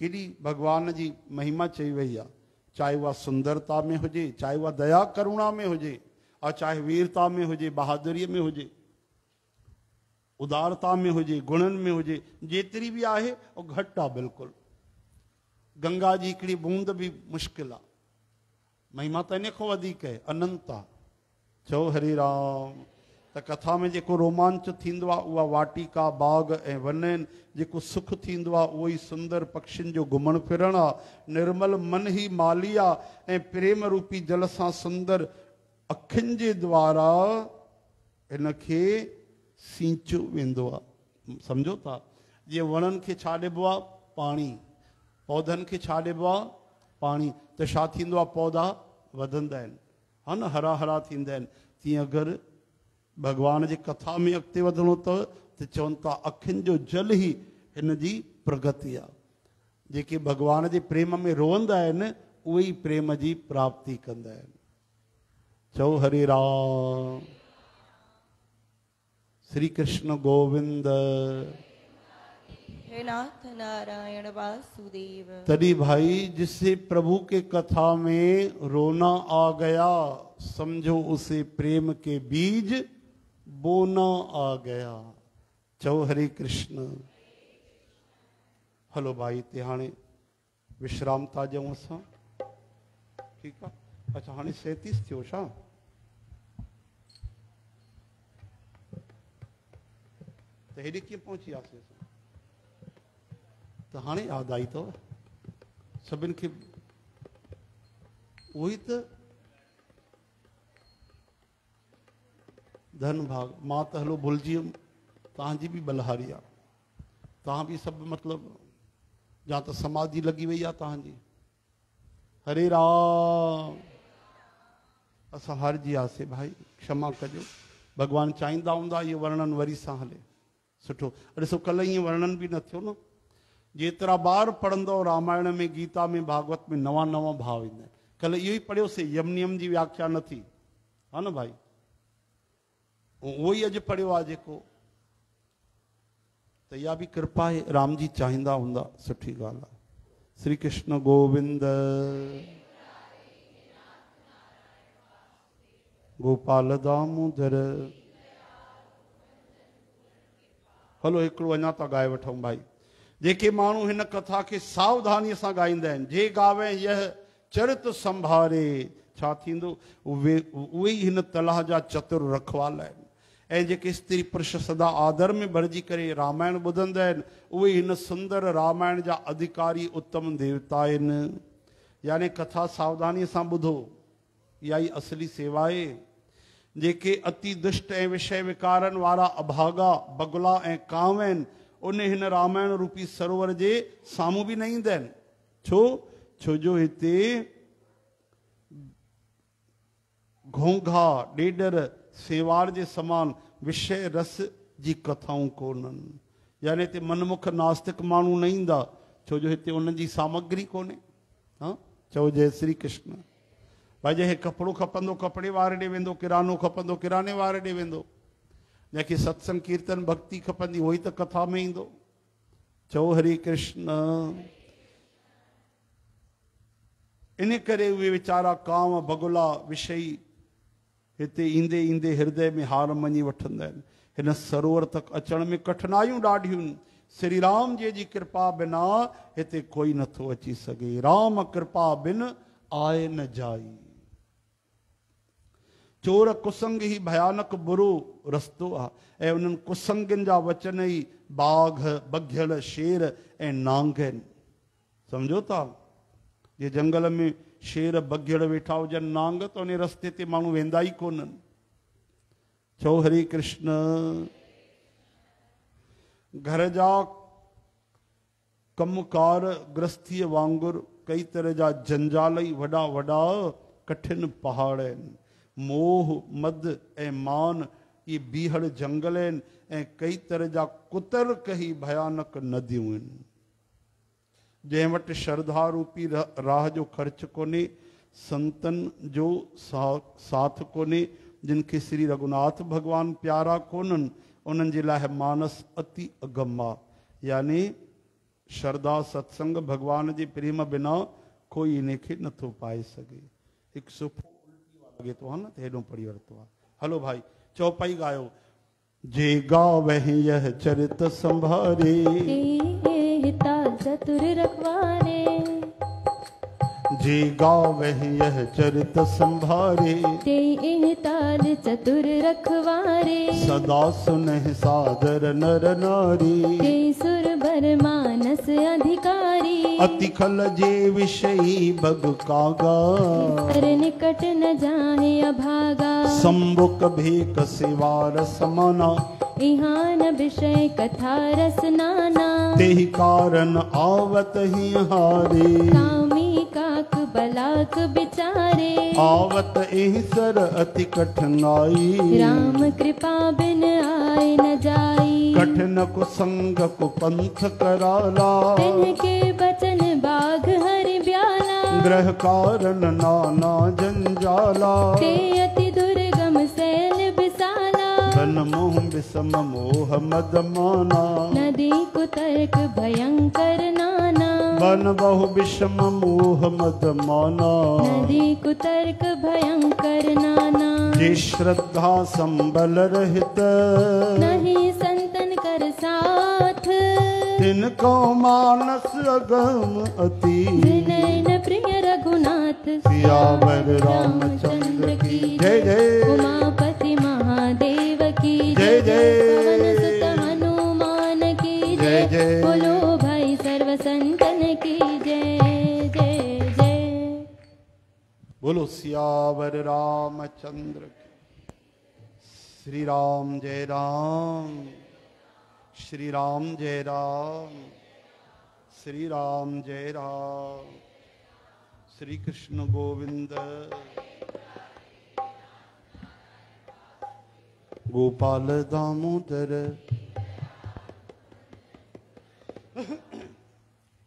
केॾी भॻवान जी महिमा चई वई आहे चाहे उहा सुंदरता में हुजे, चाहे उहा दया करुणा में हुजे, और चाहे वीरता में हुजे, बहादुरीअ में हुजे उदारता में हुजे गुणनि में हुजे जेतिरी बि आहे उहो घटि आहे बिल्कुलु। गंगा जी हिकिड़ी बूंद बि मुश्किल आहे महिमा त इन खां वधीक आहे अनंत आहे चओ हरे राम। त कथा में जेको रोमांच थींदो आहे उहा वाटिका, बाग ऐं वन आहिनि जेको सुख थींदो आहे उहो ई सुंदर पक्षियुनि जो घुमण फिरण आहे निर्मल मन ई माली आहे ऐं प्रेम रूपी जल सां सुंदर अखियुनि जे द्वारा हिनखे सींचो वेंदो आहे सम्झो था? जीअं वणनि खे छा ॾिबो आहे पाणी। पौधनि खे छा ॾिबो आहे त पौधा वधंदा आहिनि। हा न? हरा हरा थींदा अगरि भॻवान जी कथा में अॻिते वधणो अथव त चवनि था, अखियुनि जो जल ई हिन प्रगति आहे जेके भॻवान प्रेम में रोअंदा आहिनि प्रेम जी प्राप्ति कंदा आहिनि। हरे राम। श्री कृष्ण गोविंद हे नाथ नारायण वासुदेव। तभी भाई जिससे प्रभु के कथा में रोना आ गया समझो उसे प्रेम के बीज बोना आ गया। चओ हरे कृष्ण। हलो भाई ते हाणे विश्राम था ॾियूं असां। ठीकु आहे अच्छा हाणे सैंतीस थियो छा त हेॾे कीअं पहुची वियासीं असां त हाणे यादि आई अथव सभिनि खे उहो ई त धन भाग, माँ त हलो भुलिजी वियुमि तव्हांजी बि बलहारी आहे तव्हां बि सभु मतिलबु या त समाधि लॻी वई आहे तव्हांजी हरे राम। असां हारजी वियासीं भाई, क्षमा कजो। भॻवानु चाहींदा हूंदा, इहो वर्णन वरी सां हले। सुठो। ॾिसो कल्ह ईअं वर्णन बि न थियो न। जेतिरा ॿार पढ़ंदो, रामायण में, गीता में, भागवत में, नवां नवां भाव ईंदा आहिनि। कल्ह इहो ई पढ़ियोसीं यम जी व्याख्या न थी। हा न भाई? उहो ई अॼु पढ़ियो आहे जेको। त इहा बि कृपा आहे, राम जी चाहींदा हूंदा, सुठी ॻाल्हि आहे। श्री कृष्ण गोविंद। गोपाल दामोदर। हलो हिकिड़ो अञा था ॻाए वठूं भाई। जेके माण्हू हिन कथा खे सावधानीअ सां ॻाईंदा आहिनि, जे गावे यह चरित संभारे, छा थींदो? चतुर रखवाला आहिनि। स्त्री पुरुष सदा आदर में भरिजी करे रामायण हिन सुंदर रामायण जा अधिकारी उत्तम देवता यानी कथा सावधानीअ सां ॿुधो। इहा असली सेवा आहे। जेके अति दुष्ट ऐं विषय विकारनि वारा अभागा, बगुला ऐं कांव आहिनि उन रामायण रूपी सरोवर जे साम्हूं बि न ईंदा छो छो? जो हिते घोंघा ॾेडर सेवार जे समान विषय रस जी कथाऊं कोन्हनि। यानी हिते मनमुख नास्तिक माण्हू न ईंदा। छो जो हिते उन्हनि जी सामग्री कोन्हे। हा? चओ जय श्री कृष्ण। भाई जंहिंखे कपिड़ो खपंदो, कपिड़े वारे ॾे वेंदो, किरानो खपंदो, किराने वारे ॾे वेंदो। जंहिंखे सत्संग, कीर्तन, भक्ति खपंदी उहो ई त कथा में ईंदो। चओ हरे कृष्ण। इन करे उहे वीचारा कांव बगुला, विषयी, हिते ईंदे ईंदे हृदय में हार मञी वठंदा आहिनि। हिन सरोवर तक अचण में कठिनायूं ॾाढियूं श्री राम जी जी कृपा बिना हिते कोई नथो अची सघे। राम कृपा बिन आए न जाई। चोर कुसंग ही भयानक बुरो रस्तो आहे ऐं जा वचन ई बाघ, बघियल, शेर, ऐं नांग सम्झो था जे जंगल में शेर बघियल वेठा हुजनि, नांग त उन रस्ते ते माण्हू वेंदा ई कोन्हनि चओ हरे कृष्ण? घर जा कमकार गृहस्थीअ वांगुरु कई तरह जा जंजाल ई वॾा कठिन पहाड़ आहिनि। मोह, मद, ऐं मान इहे बीहड़ जंगल आहिनि ऐं कई तरह जा कुतर्क ई भयानक नदियूं आहिनि जंहिं वटि श्रद्धा रूपी राह जो ख़र्च कोन्हे, संतनि जो सा- साथ कोन्हे, जिन खे श्री रघुनाथ भॻवान प्यारा कोन्हनि उन्हनि जे लाइ मानस अति अगम आहे यानी श्रद्धा सत्संग भॻवान जे प्रेम बिना कोई इन खे नथो पाए सघे। हिकु सुफ़ो लॻे थो हा न त हेॾो पढ़ी वरितो आहे हलो भाई चौपाई ॻायो जे गावहि यह चरित संभारे। ते चतुर रखवारे। जे गावह यह चरित संभारे। ते ताल चतुर रखवारे। सदा सुनह सादर नर नारी। ते सुर बर मानस अधिकारी। अति खल जे विषयी बग कागा। कर निकट न जाहे अभागा। संबुक भेक सिवार समाना इहान विषय कथा रस नाना। तेहि कारण आवत ही हारे। कामी काक बलाक बिचारे। आवत एहि सर अति कठिनाई राम कृपा बिन आए न जाई। कठिन कुसंग को पंथ कराला तिनके बचन बाघ हरि ब्याला। ग्रह कारण नाना जंजाला। ते अति दुर्गम सैल विशाला। धन मोह विषम मोह मद माना। नदी कुतर्क भयंकर नाना। बन बहु विषम मोह मद माना। नदी कुतर्क भयंकर नाना। जे श्रद्धा संबल रहित। नहीं संतन कर साथ। तिनको मानस अगम अति। विनयन प्रिय रघुनाथ। सियावर रामचंद्र की जय। जय उमापति महादेव की जय। जय। हनुमान की जय। जय। बोलो भाई सर्व संतन की जय जय जय। बोलो सियावर रामचंद्र की। श्री राम जय राम। श्री राम जय राम। श्री राम जय राम। श्री कृष्ण गोविंद। गोपाल दामोदर।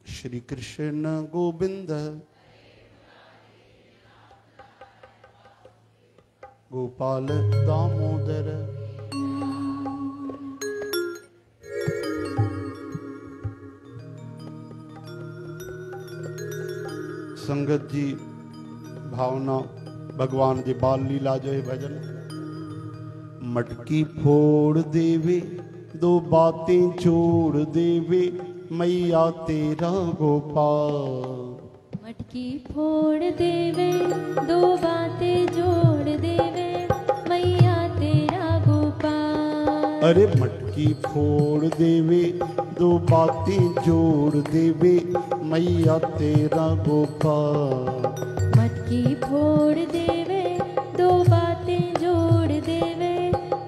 श्री कृष्ण गोविंद। गोपाल दामोदर। संगत जी भावना भगवान जी बाल लीला जो भजन। मटकी फोड़ देवे दो बातें छोड़ देवे मैया तेरा गोपाल। मटकी फोड़ देवे दो बातें जोड़ देवे मैया तेरा गोपाल। अरे मटकी फोड़ देवे दो बातें जोड़ देवे मैया तेरा गोपाल। मटकी फोड़ देवे दो बातें जोड़ देवे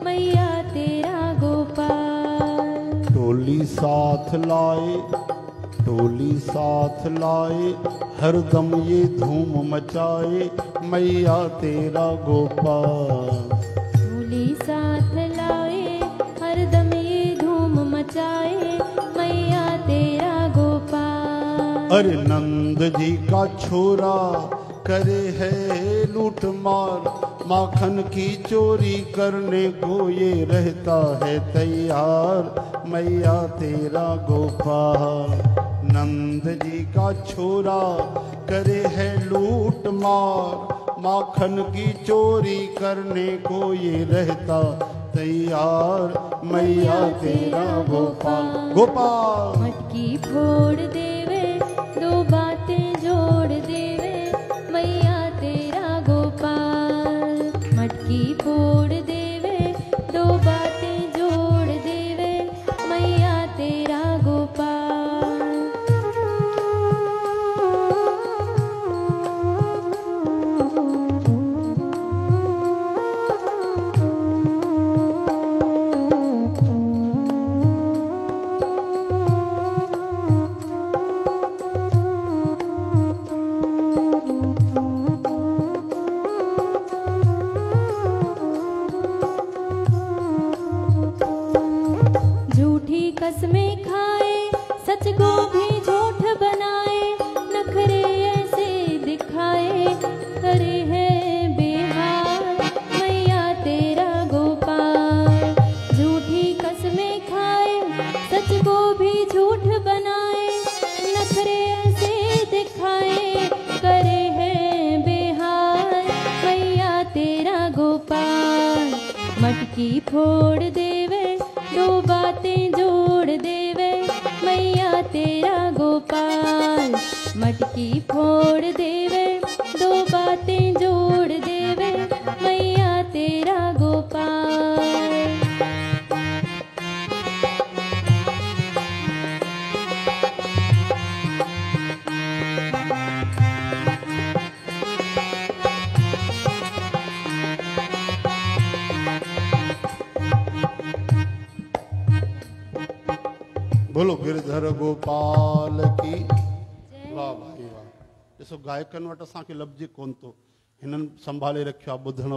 मैया तेरा गोपाल। टोली साथ लाए टोली साथ लाए हरदम ये धूम मचाए मैया तेरा गोपाल। अरे नंद जी का छोरा करे है लूट मार माखन की चोरी करने को ये रहता है तैयार। मैया तेरा गोपाल। नंद जी का छोरा करे है लूट मार माखन की चोरी करने को ये रहता तैयार। मैया तेरा गोपाल। गोपाल। मटकी फोड़ दो। गायकनि वटि असांखे लफ़्ज़ कोन संभाले रखियो आहे ॿुधण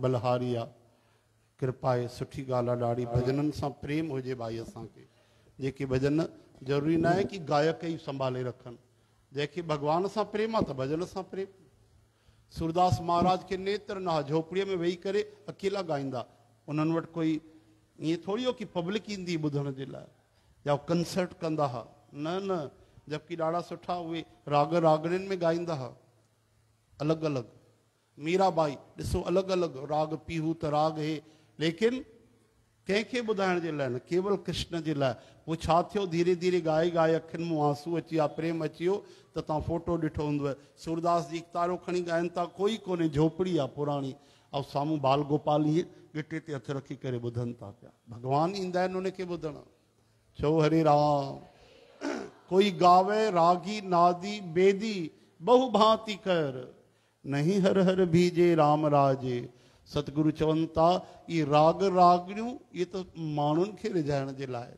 बलहारी आहे कृपा सुठी ॻाल्हि आहे ॾाढी भॼननि सां प्रेम हुजे भाई असांखे। जेके भॼन ज़रूरी न आहे कि गायक ई संभाले रखनि। जंहिंखे भॻवान सां प्रेम आहे त भॼन सां प्रेम। सूरदास महाराज खे नेत्र न हा झोपड़ीअ में वेही करे अकेला ॻाईंदा उन्हनि वटि कोई ईअं थोरी हो कि पब्लिक ईंदी ॿुधण जे लाइ। या कंसर्ट कंदा न न। जबकि ॾाढा सुठा उहे राग रागड़ियुनि में ॻाईंदा हुआ अलॻि अलॻि मीराबाई, ॾिसो अलॻि अलॻि राग पीहू त राग हे। लेकिन कंहिंखे ॿुधाइण जे लाइ न, केवल कृष्ण लाइ। पोइ छा थियो? धीरे धीरे ॻाए ॻाए अखियुनि माँ आँसू अची विया, प्रेम अची त तव्हां फ़ोटो ॾिठो हूंदव। सूरदास जी तारो खणी ॻाइनि था, कोई कोन्हे, झोपड़ी आहे पुराणी। ऐं साम्हूं बाल गोपाल ईअं गिटे ते हथ रखी करे ॿुधनि था पिया। भॻवान ईंदा आहिनि छो हरे राम। कोई गावे, रागी, नादी, बेदी बहु भांति कर। नहीं हर हर बीजे राम राजे। सतगुरु चवनि था इहे राग रागड़ियूं इहे त माण्हुनि खे रिझाइण जे लाइ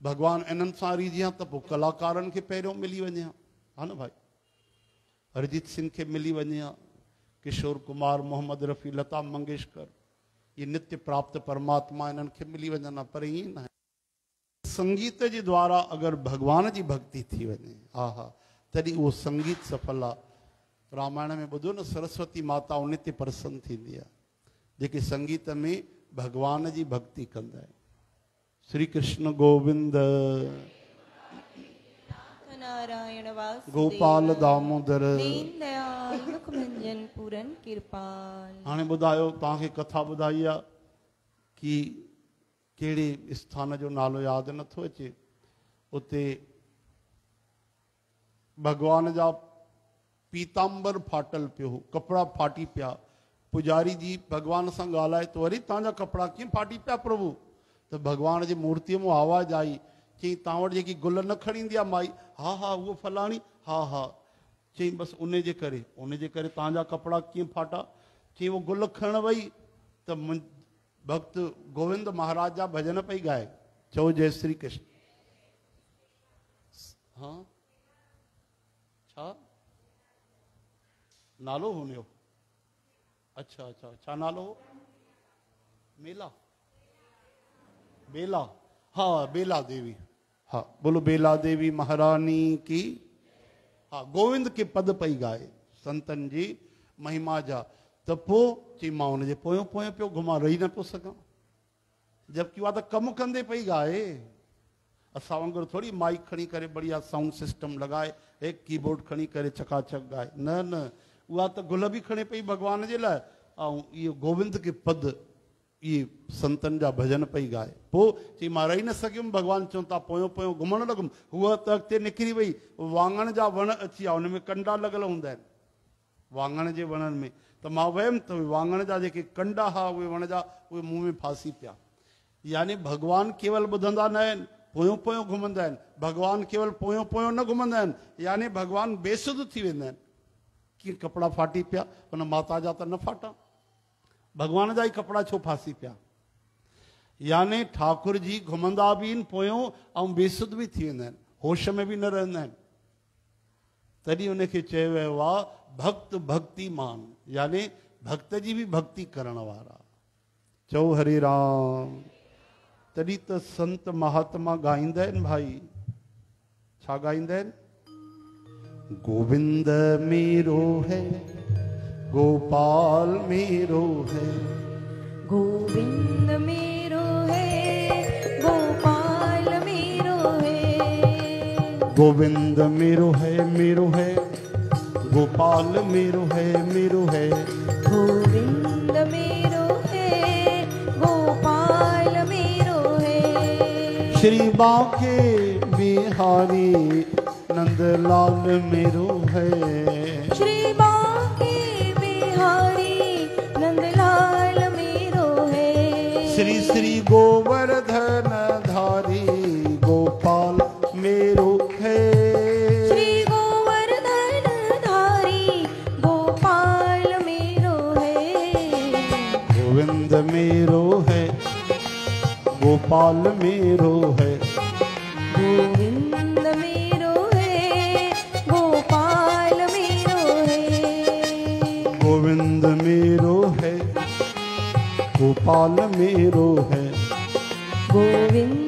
भॻवानु इन्हनि सां रीझिया त पोइ कलाकारनि मिली वञे हा हा न भाई? अरिजीत सिंह खे मिली हा किशोर कुमार, मोहम्मद रफ़ी, लता मंगेशकर। ये नित्य प्राप्त परमात्मा खे मिली वञनि हा पर ईअं न संगीत जे द्वारा अगरि भॻवान जी भक्ति थी वञे हा हा तॾहिं उहो संगीत सफल आहे रामायण में ॿुधो न सरस्वती माता उन ते प्रसन्न थींदी आहे जेके संगीत में भॻवान जी भक्ति कंदा आहिनि। श्री कृष्ण गोविंद गोपाल दामोदर। हाणे ॿुधायो तव्हांखे कथा ॿुधाई आहे कि कहिड़े स्थान जो नालो यादि नथो अचे, उते भॻवान जा पीताम्बर फाटल पियो हो, कपिड़ा फाटी पिया। पुजारी जी भॻवान सां ॻाल्हाए तो वरी तव्हांजा कपिड़ा कीअं फाटी पिया प्रभु? त भॻवान जी मूर्तीअ माँ आवाज़ आई, चई जेकी गुल न खणी ईंदी माई, हा हा, उहो फलाणी, हा हा। चई बसि उन जे करे, उन फाटा? चई उहो गुल खणण वई, त भक्त गोविंद महाराज जा भॼन पई ॻाए चओ जय श्री कृष्ण। हा? छा? नालो हुनजो अच्छा अच्छा छा नालो हो? मेला? बेला? हा, बेला देवी। हा, बोलो बेला देवी महारानी की, हा, गोविंद के पद पई ॻाए संतनि जी, महिमा जा। त पोइ चई, माँ हुनजे पोयों पोयों पियो घुमां, रही न पियो सघां। जबकि उहा त कमु कंदे पई ॻाए। असां वांगुरु थोरी माइक खणी करे, बढ़िया साउंड सिस्टम लॻाए हे कीबोर्ड खणी करे चकाचक ॻाए। न न, उहा त गुल बि खणे पई भॻवान जे लाइ। ऐं इहो गोविंद के पद, इहे संतनि जा भॼन पई ॻाए। पोइ चई, माँ रही न सघियुमि, भॻवानु चवनि था पोयों पोयों घुमणु लॻुमि हूअ त अॻिते निकिरी वई। वाङण जा वण अची विया, हुन में कंडा लॻल हूंदा आहिनि। वाङण जे वणनि में। त माँ वियुमि त वाङण जा जेके कंडा हुआ उहे वण जा उहे मुंहं में फासी पिया। यानी भॻवानु केवल ॿुधंदा न आहिनि, पोयों पोयों घुमंदा आहिनि। भॻवानु केवल पोयों पोयों न घुमंदा आहिनि। यानी भॻवानु बेसुध थी वेंदा आहिनि। कीअं कपिड़ा फाटी पिया, हुन माता जा त न फाटा। भॻवान जा ई कपिड़ा छो फासी पिया? यानी ठाकुर जी घुमंदा बि आहिनि पोयों, ऐं बेसुध बि थी वेंदा आहिनि। होश में बि न रहंदा आहिनि। तॾहिं उनखे चयो वियो आहे भक्त भक्तिमान यानी भक्त जी भी भक्ति करण वारा। चओ हरे राम। तॾहिं त संत महात्मा ॻाईंदा आहिनि भाई। छा ॻाईंदा आहिनि? गोविंद मेरो है गोपाल मेरो है। गोविंद मेरो है गोपाल मेरो है। गोविंद मेरो है मेरो है। गोपाल मेरो है मेरो है। गोविंद मेरो है गोपाल मेरो है। श्री बाके बिहारी नंदलाल मेरो है। श्री बांके बिहारी नंदलाल मेरो है। श्री श्री गोवर्धन गोपाल मेरो है। गोविंद मेरो है गोपाल मेरो है। गोविंद मेरो है गोपाल मेरो है। गोविंद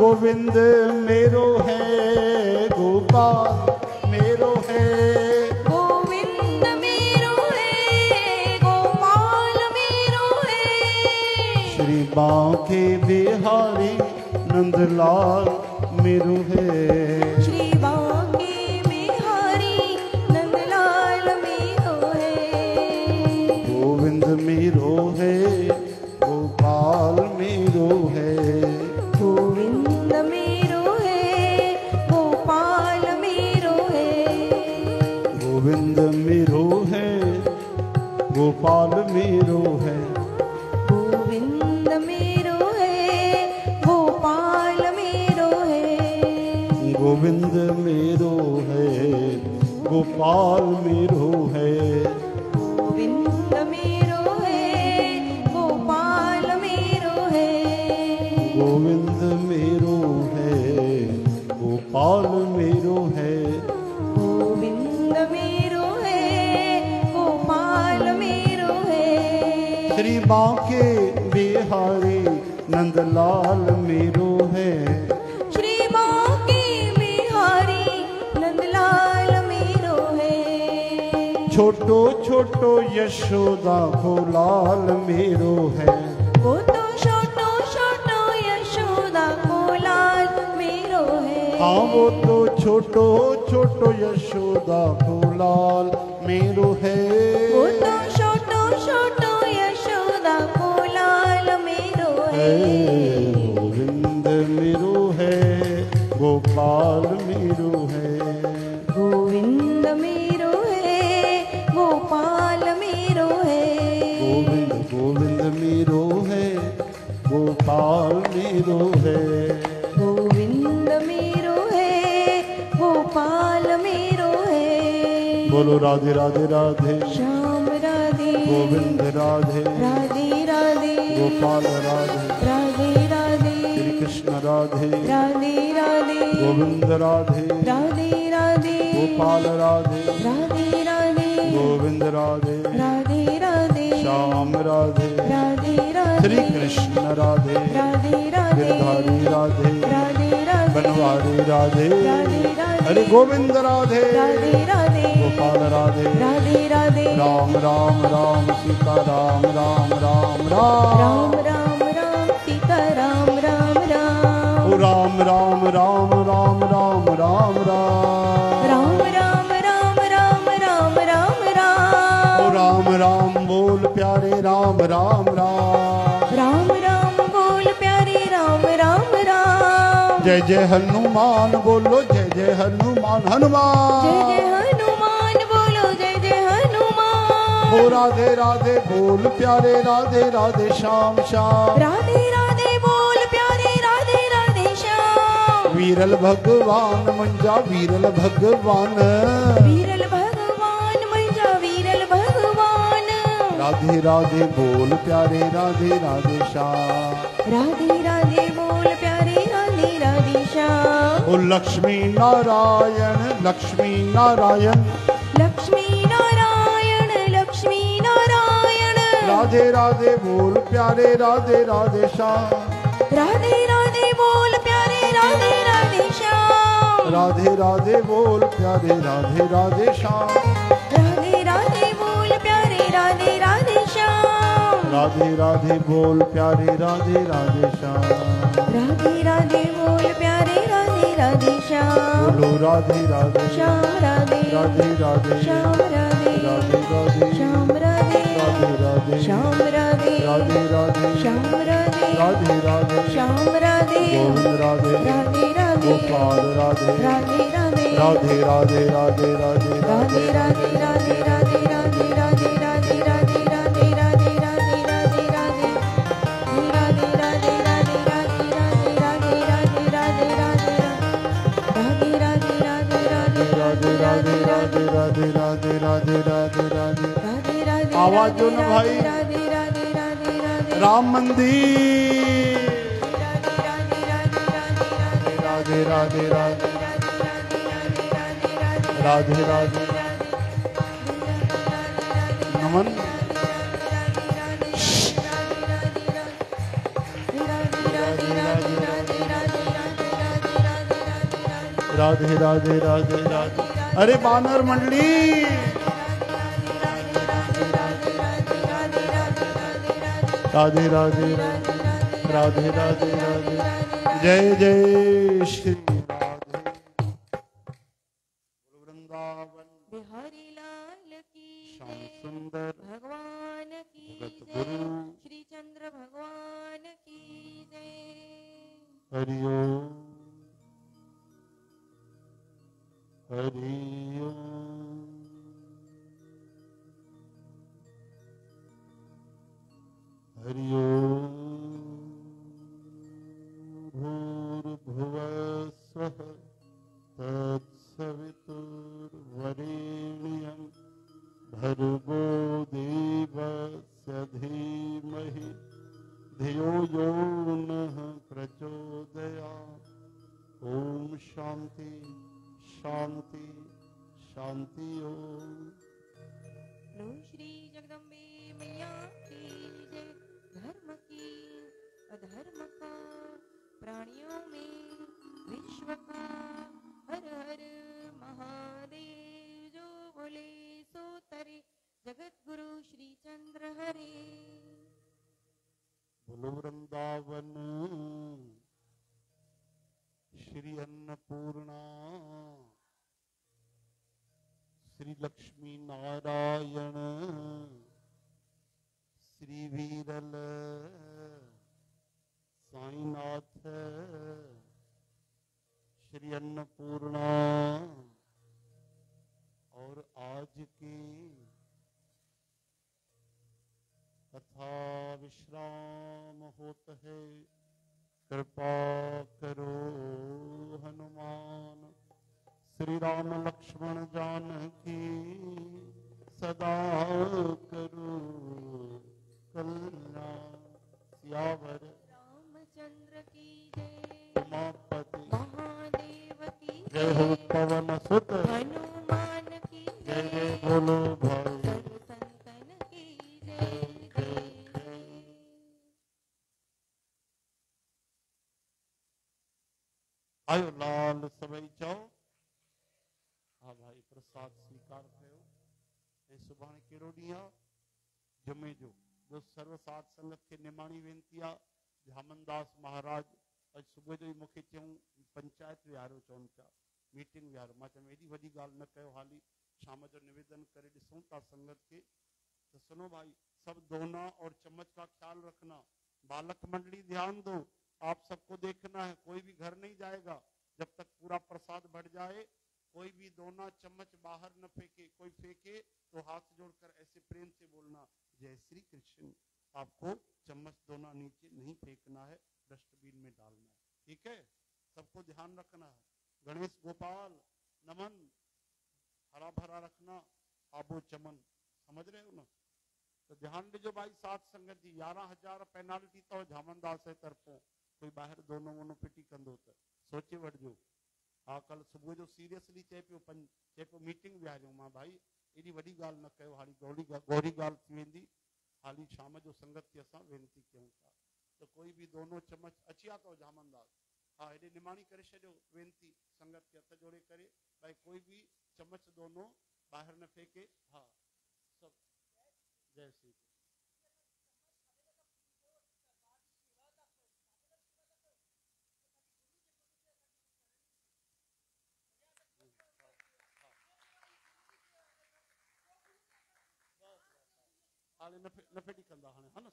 गोविंद मेरो है गोपाल मेरो है गोविंद मेरो है गोपाल मेरो है। श्री बांके बिहारी नंदलाल मेरो है। गोपाल मेरो है। गोविंद मेरो है गोपाल मेरो है। गोविंद मेरो है गोपाल मेरो है। गोविंद मेरो है गोपाल मेरो है। श्री बांके बिहारी नंदलाल मेरो है छोटो छोटो यशोदा को लाल मेरो है। वो तो छोटो छोटो यशोदा को लाल मेरो है। हाँ वो तो छोटो छोटो यशोदा को लाल मेरो है। वो तो छोटो छोटो यशोदा को लाल मेरो है। है गोविंद गोविंद मेरो है गोपाल मेरो है। गोविंद मेरो है गोपाल मेरो है। बोलो राधे राधे राधे। श्याम राधे। गोविंद राधे। राधे राधे। गोपाल राधे। राधे राधे। श्री कृष्ण राधे। राधे राधे। गोविंद राधे। राधे राधे। गोपाल राधे। राधे राधे। गोविंद राधे राधे। श्याम राधे श्री कृष्ण राधे राधे राधे गिरधारी राधे बनवारी राधे हरे गोविंद राधे राधे राधे गोपाल राधे राधे राधे राम राम राम सीता राम राम राम राम राम राम राम सीता राम राम राम राम राम राम राम राम राम राम राम राम राम राम बोल प्यारे राम राम राम। राम राम बोल प्यारे राम राम राम। जय जय हनुमान बोलो जय जय हनुमान हनुमान। जय जय हनुमान बोलो जय जय हनुमान। ओ राधे राधे बोल प्यारे राधे राधे श्याम श्याम। राधे राधे बोल प्यारे राधे राधे श्याम। वीरल भगवान मंजा वीरल भगवान। वीरल राधे राधे बोल प्यारे राधे राधे श्याम राधे राधे बोल प्यारे राधे राधे श्याम ओ लक्ष्मी नारायण लक्ष्मी नारायण लक्ष्मी नारायण राधे राधे बोल प्यारे राधे राधे श्याम राधे राधे बोल प्यारे राधे राधे श्याम राधे राधे बोल प्यारे राधे राधे श्याम राधे राधे बोल प्यारे राधे राधे राधे राधे बोल प्यारे राधे राधे श्याम। राधे राधे बोल प्यारे राधे राधे श्याम। बोलो राधे राधे। श्याम राधे। राधे राधे। श्याम राधे। राधे राधे। श्याम राधे। राधे राधे। श्याम राधे। राधे राधे। श्याम राधे। राधे राधे। श्याम राधे। गोविंद राधे। राधे राधे। गोपाल राधे। राधे राधे। राधे राधे राधे राधे राधे राधे राधे राधे राधे। राधे राधे राधे। आवाज़ जो ना भाई। राम मंदिर। राधे राधे राधे। राधे राधे। नमन। राधे राधे राधे राधे। अरे बानर मंडली। राधे राधे राधे राधे राधे। जय जय श्री सुंदर भगवान गुरु श्री चंद्र भगवान की हरिओम हरिओम हरि ओम ਕਿਰਪਾ स्वीकार कयो ऐं सुभाणे कहिड़ो जुमे जो। ॿियो सर्व साध संगत खे निमाणी वेनती आहे महाराज, अॼु सुबुह जो ई मूंखे चयूं पंचायत विहारियो चवनि पिया, मीटिंग विहारियो माँ चयोमि, एॾी न कयो, हाली शाम जो निवेदन करे संगत खे। तो सुनो भाई सब दोना और चम्मच का ख्याल रखना। बालक मंडली ध्यान दो, आप सबको देखना है, कोई भी घर नहीं जाएगा, जब तक पूरा प्रसाद बढ़ जाए कोई भी दोना चम्मच बाहर न फेंके, कोई फेंके तो हाथ जोड़कर ऐसे प्रेम से बोलना, जय श्री कृष्ण, आपको चम्मच दोना नीचे नहीं फेंकना है, डस्टबिन में डालना है। ठीक है? सबको ध्यान रखना है। गणेश गोपाल, नमन हरा भरा रखना, आबो चमन। समझ रहे हो ना? तो ध्यान ॾिजो भाई, सात संगत जी यारहं हज़ार पेनाल्टी अथव झामनदास जे तरफ़ों। कोई ॿाहिरि दोनो वोनो फिटी कंदो त सोचे वठिजो हा कल्ह सुबुह जो सीरियसली चए पियो पंज चए पियो मीटिंग विहारियूं माँ भाई, एॾी वॾी ॻाल्हि न कयो, हाली गौरी गौरी ॻाल्हि थी वेंदी। हाली शाम जो संगत खे असां वेनिती कयूं था। त कोई बि दोनो चमच अचिया अथव जामंदास हा हेॾे निमाणी करे छॾियो वेनिती संगत खे हथ जोड़े करे। भाई, कोई बि चमच दोनो ॿाहिरि न फेंके। हा, सभु। जय श्री हाणे फेटी कंदा हाणे, हा न?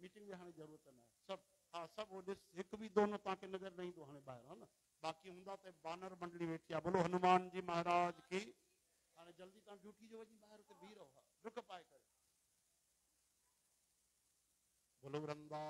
मीटिंग में हाणे ज़रूरत न आहे। सभु हा सभु उहो ॾिस हिकु बि दोनो तव्हांखे नज़र न ईंदो हाणे ॿाहिरि, हा बाक़ी हूंदा त बानर मंडली वेठी बोलो, हनुमान जी महाराज की हाणे जल्दी तव्हां ड्यूटी जो वञी ॿाहिरि उते बीह रहो, हा। पाए करे। बोलो वृंदा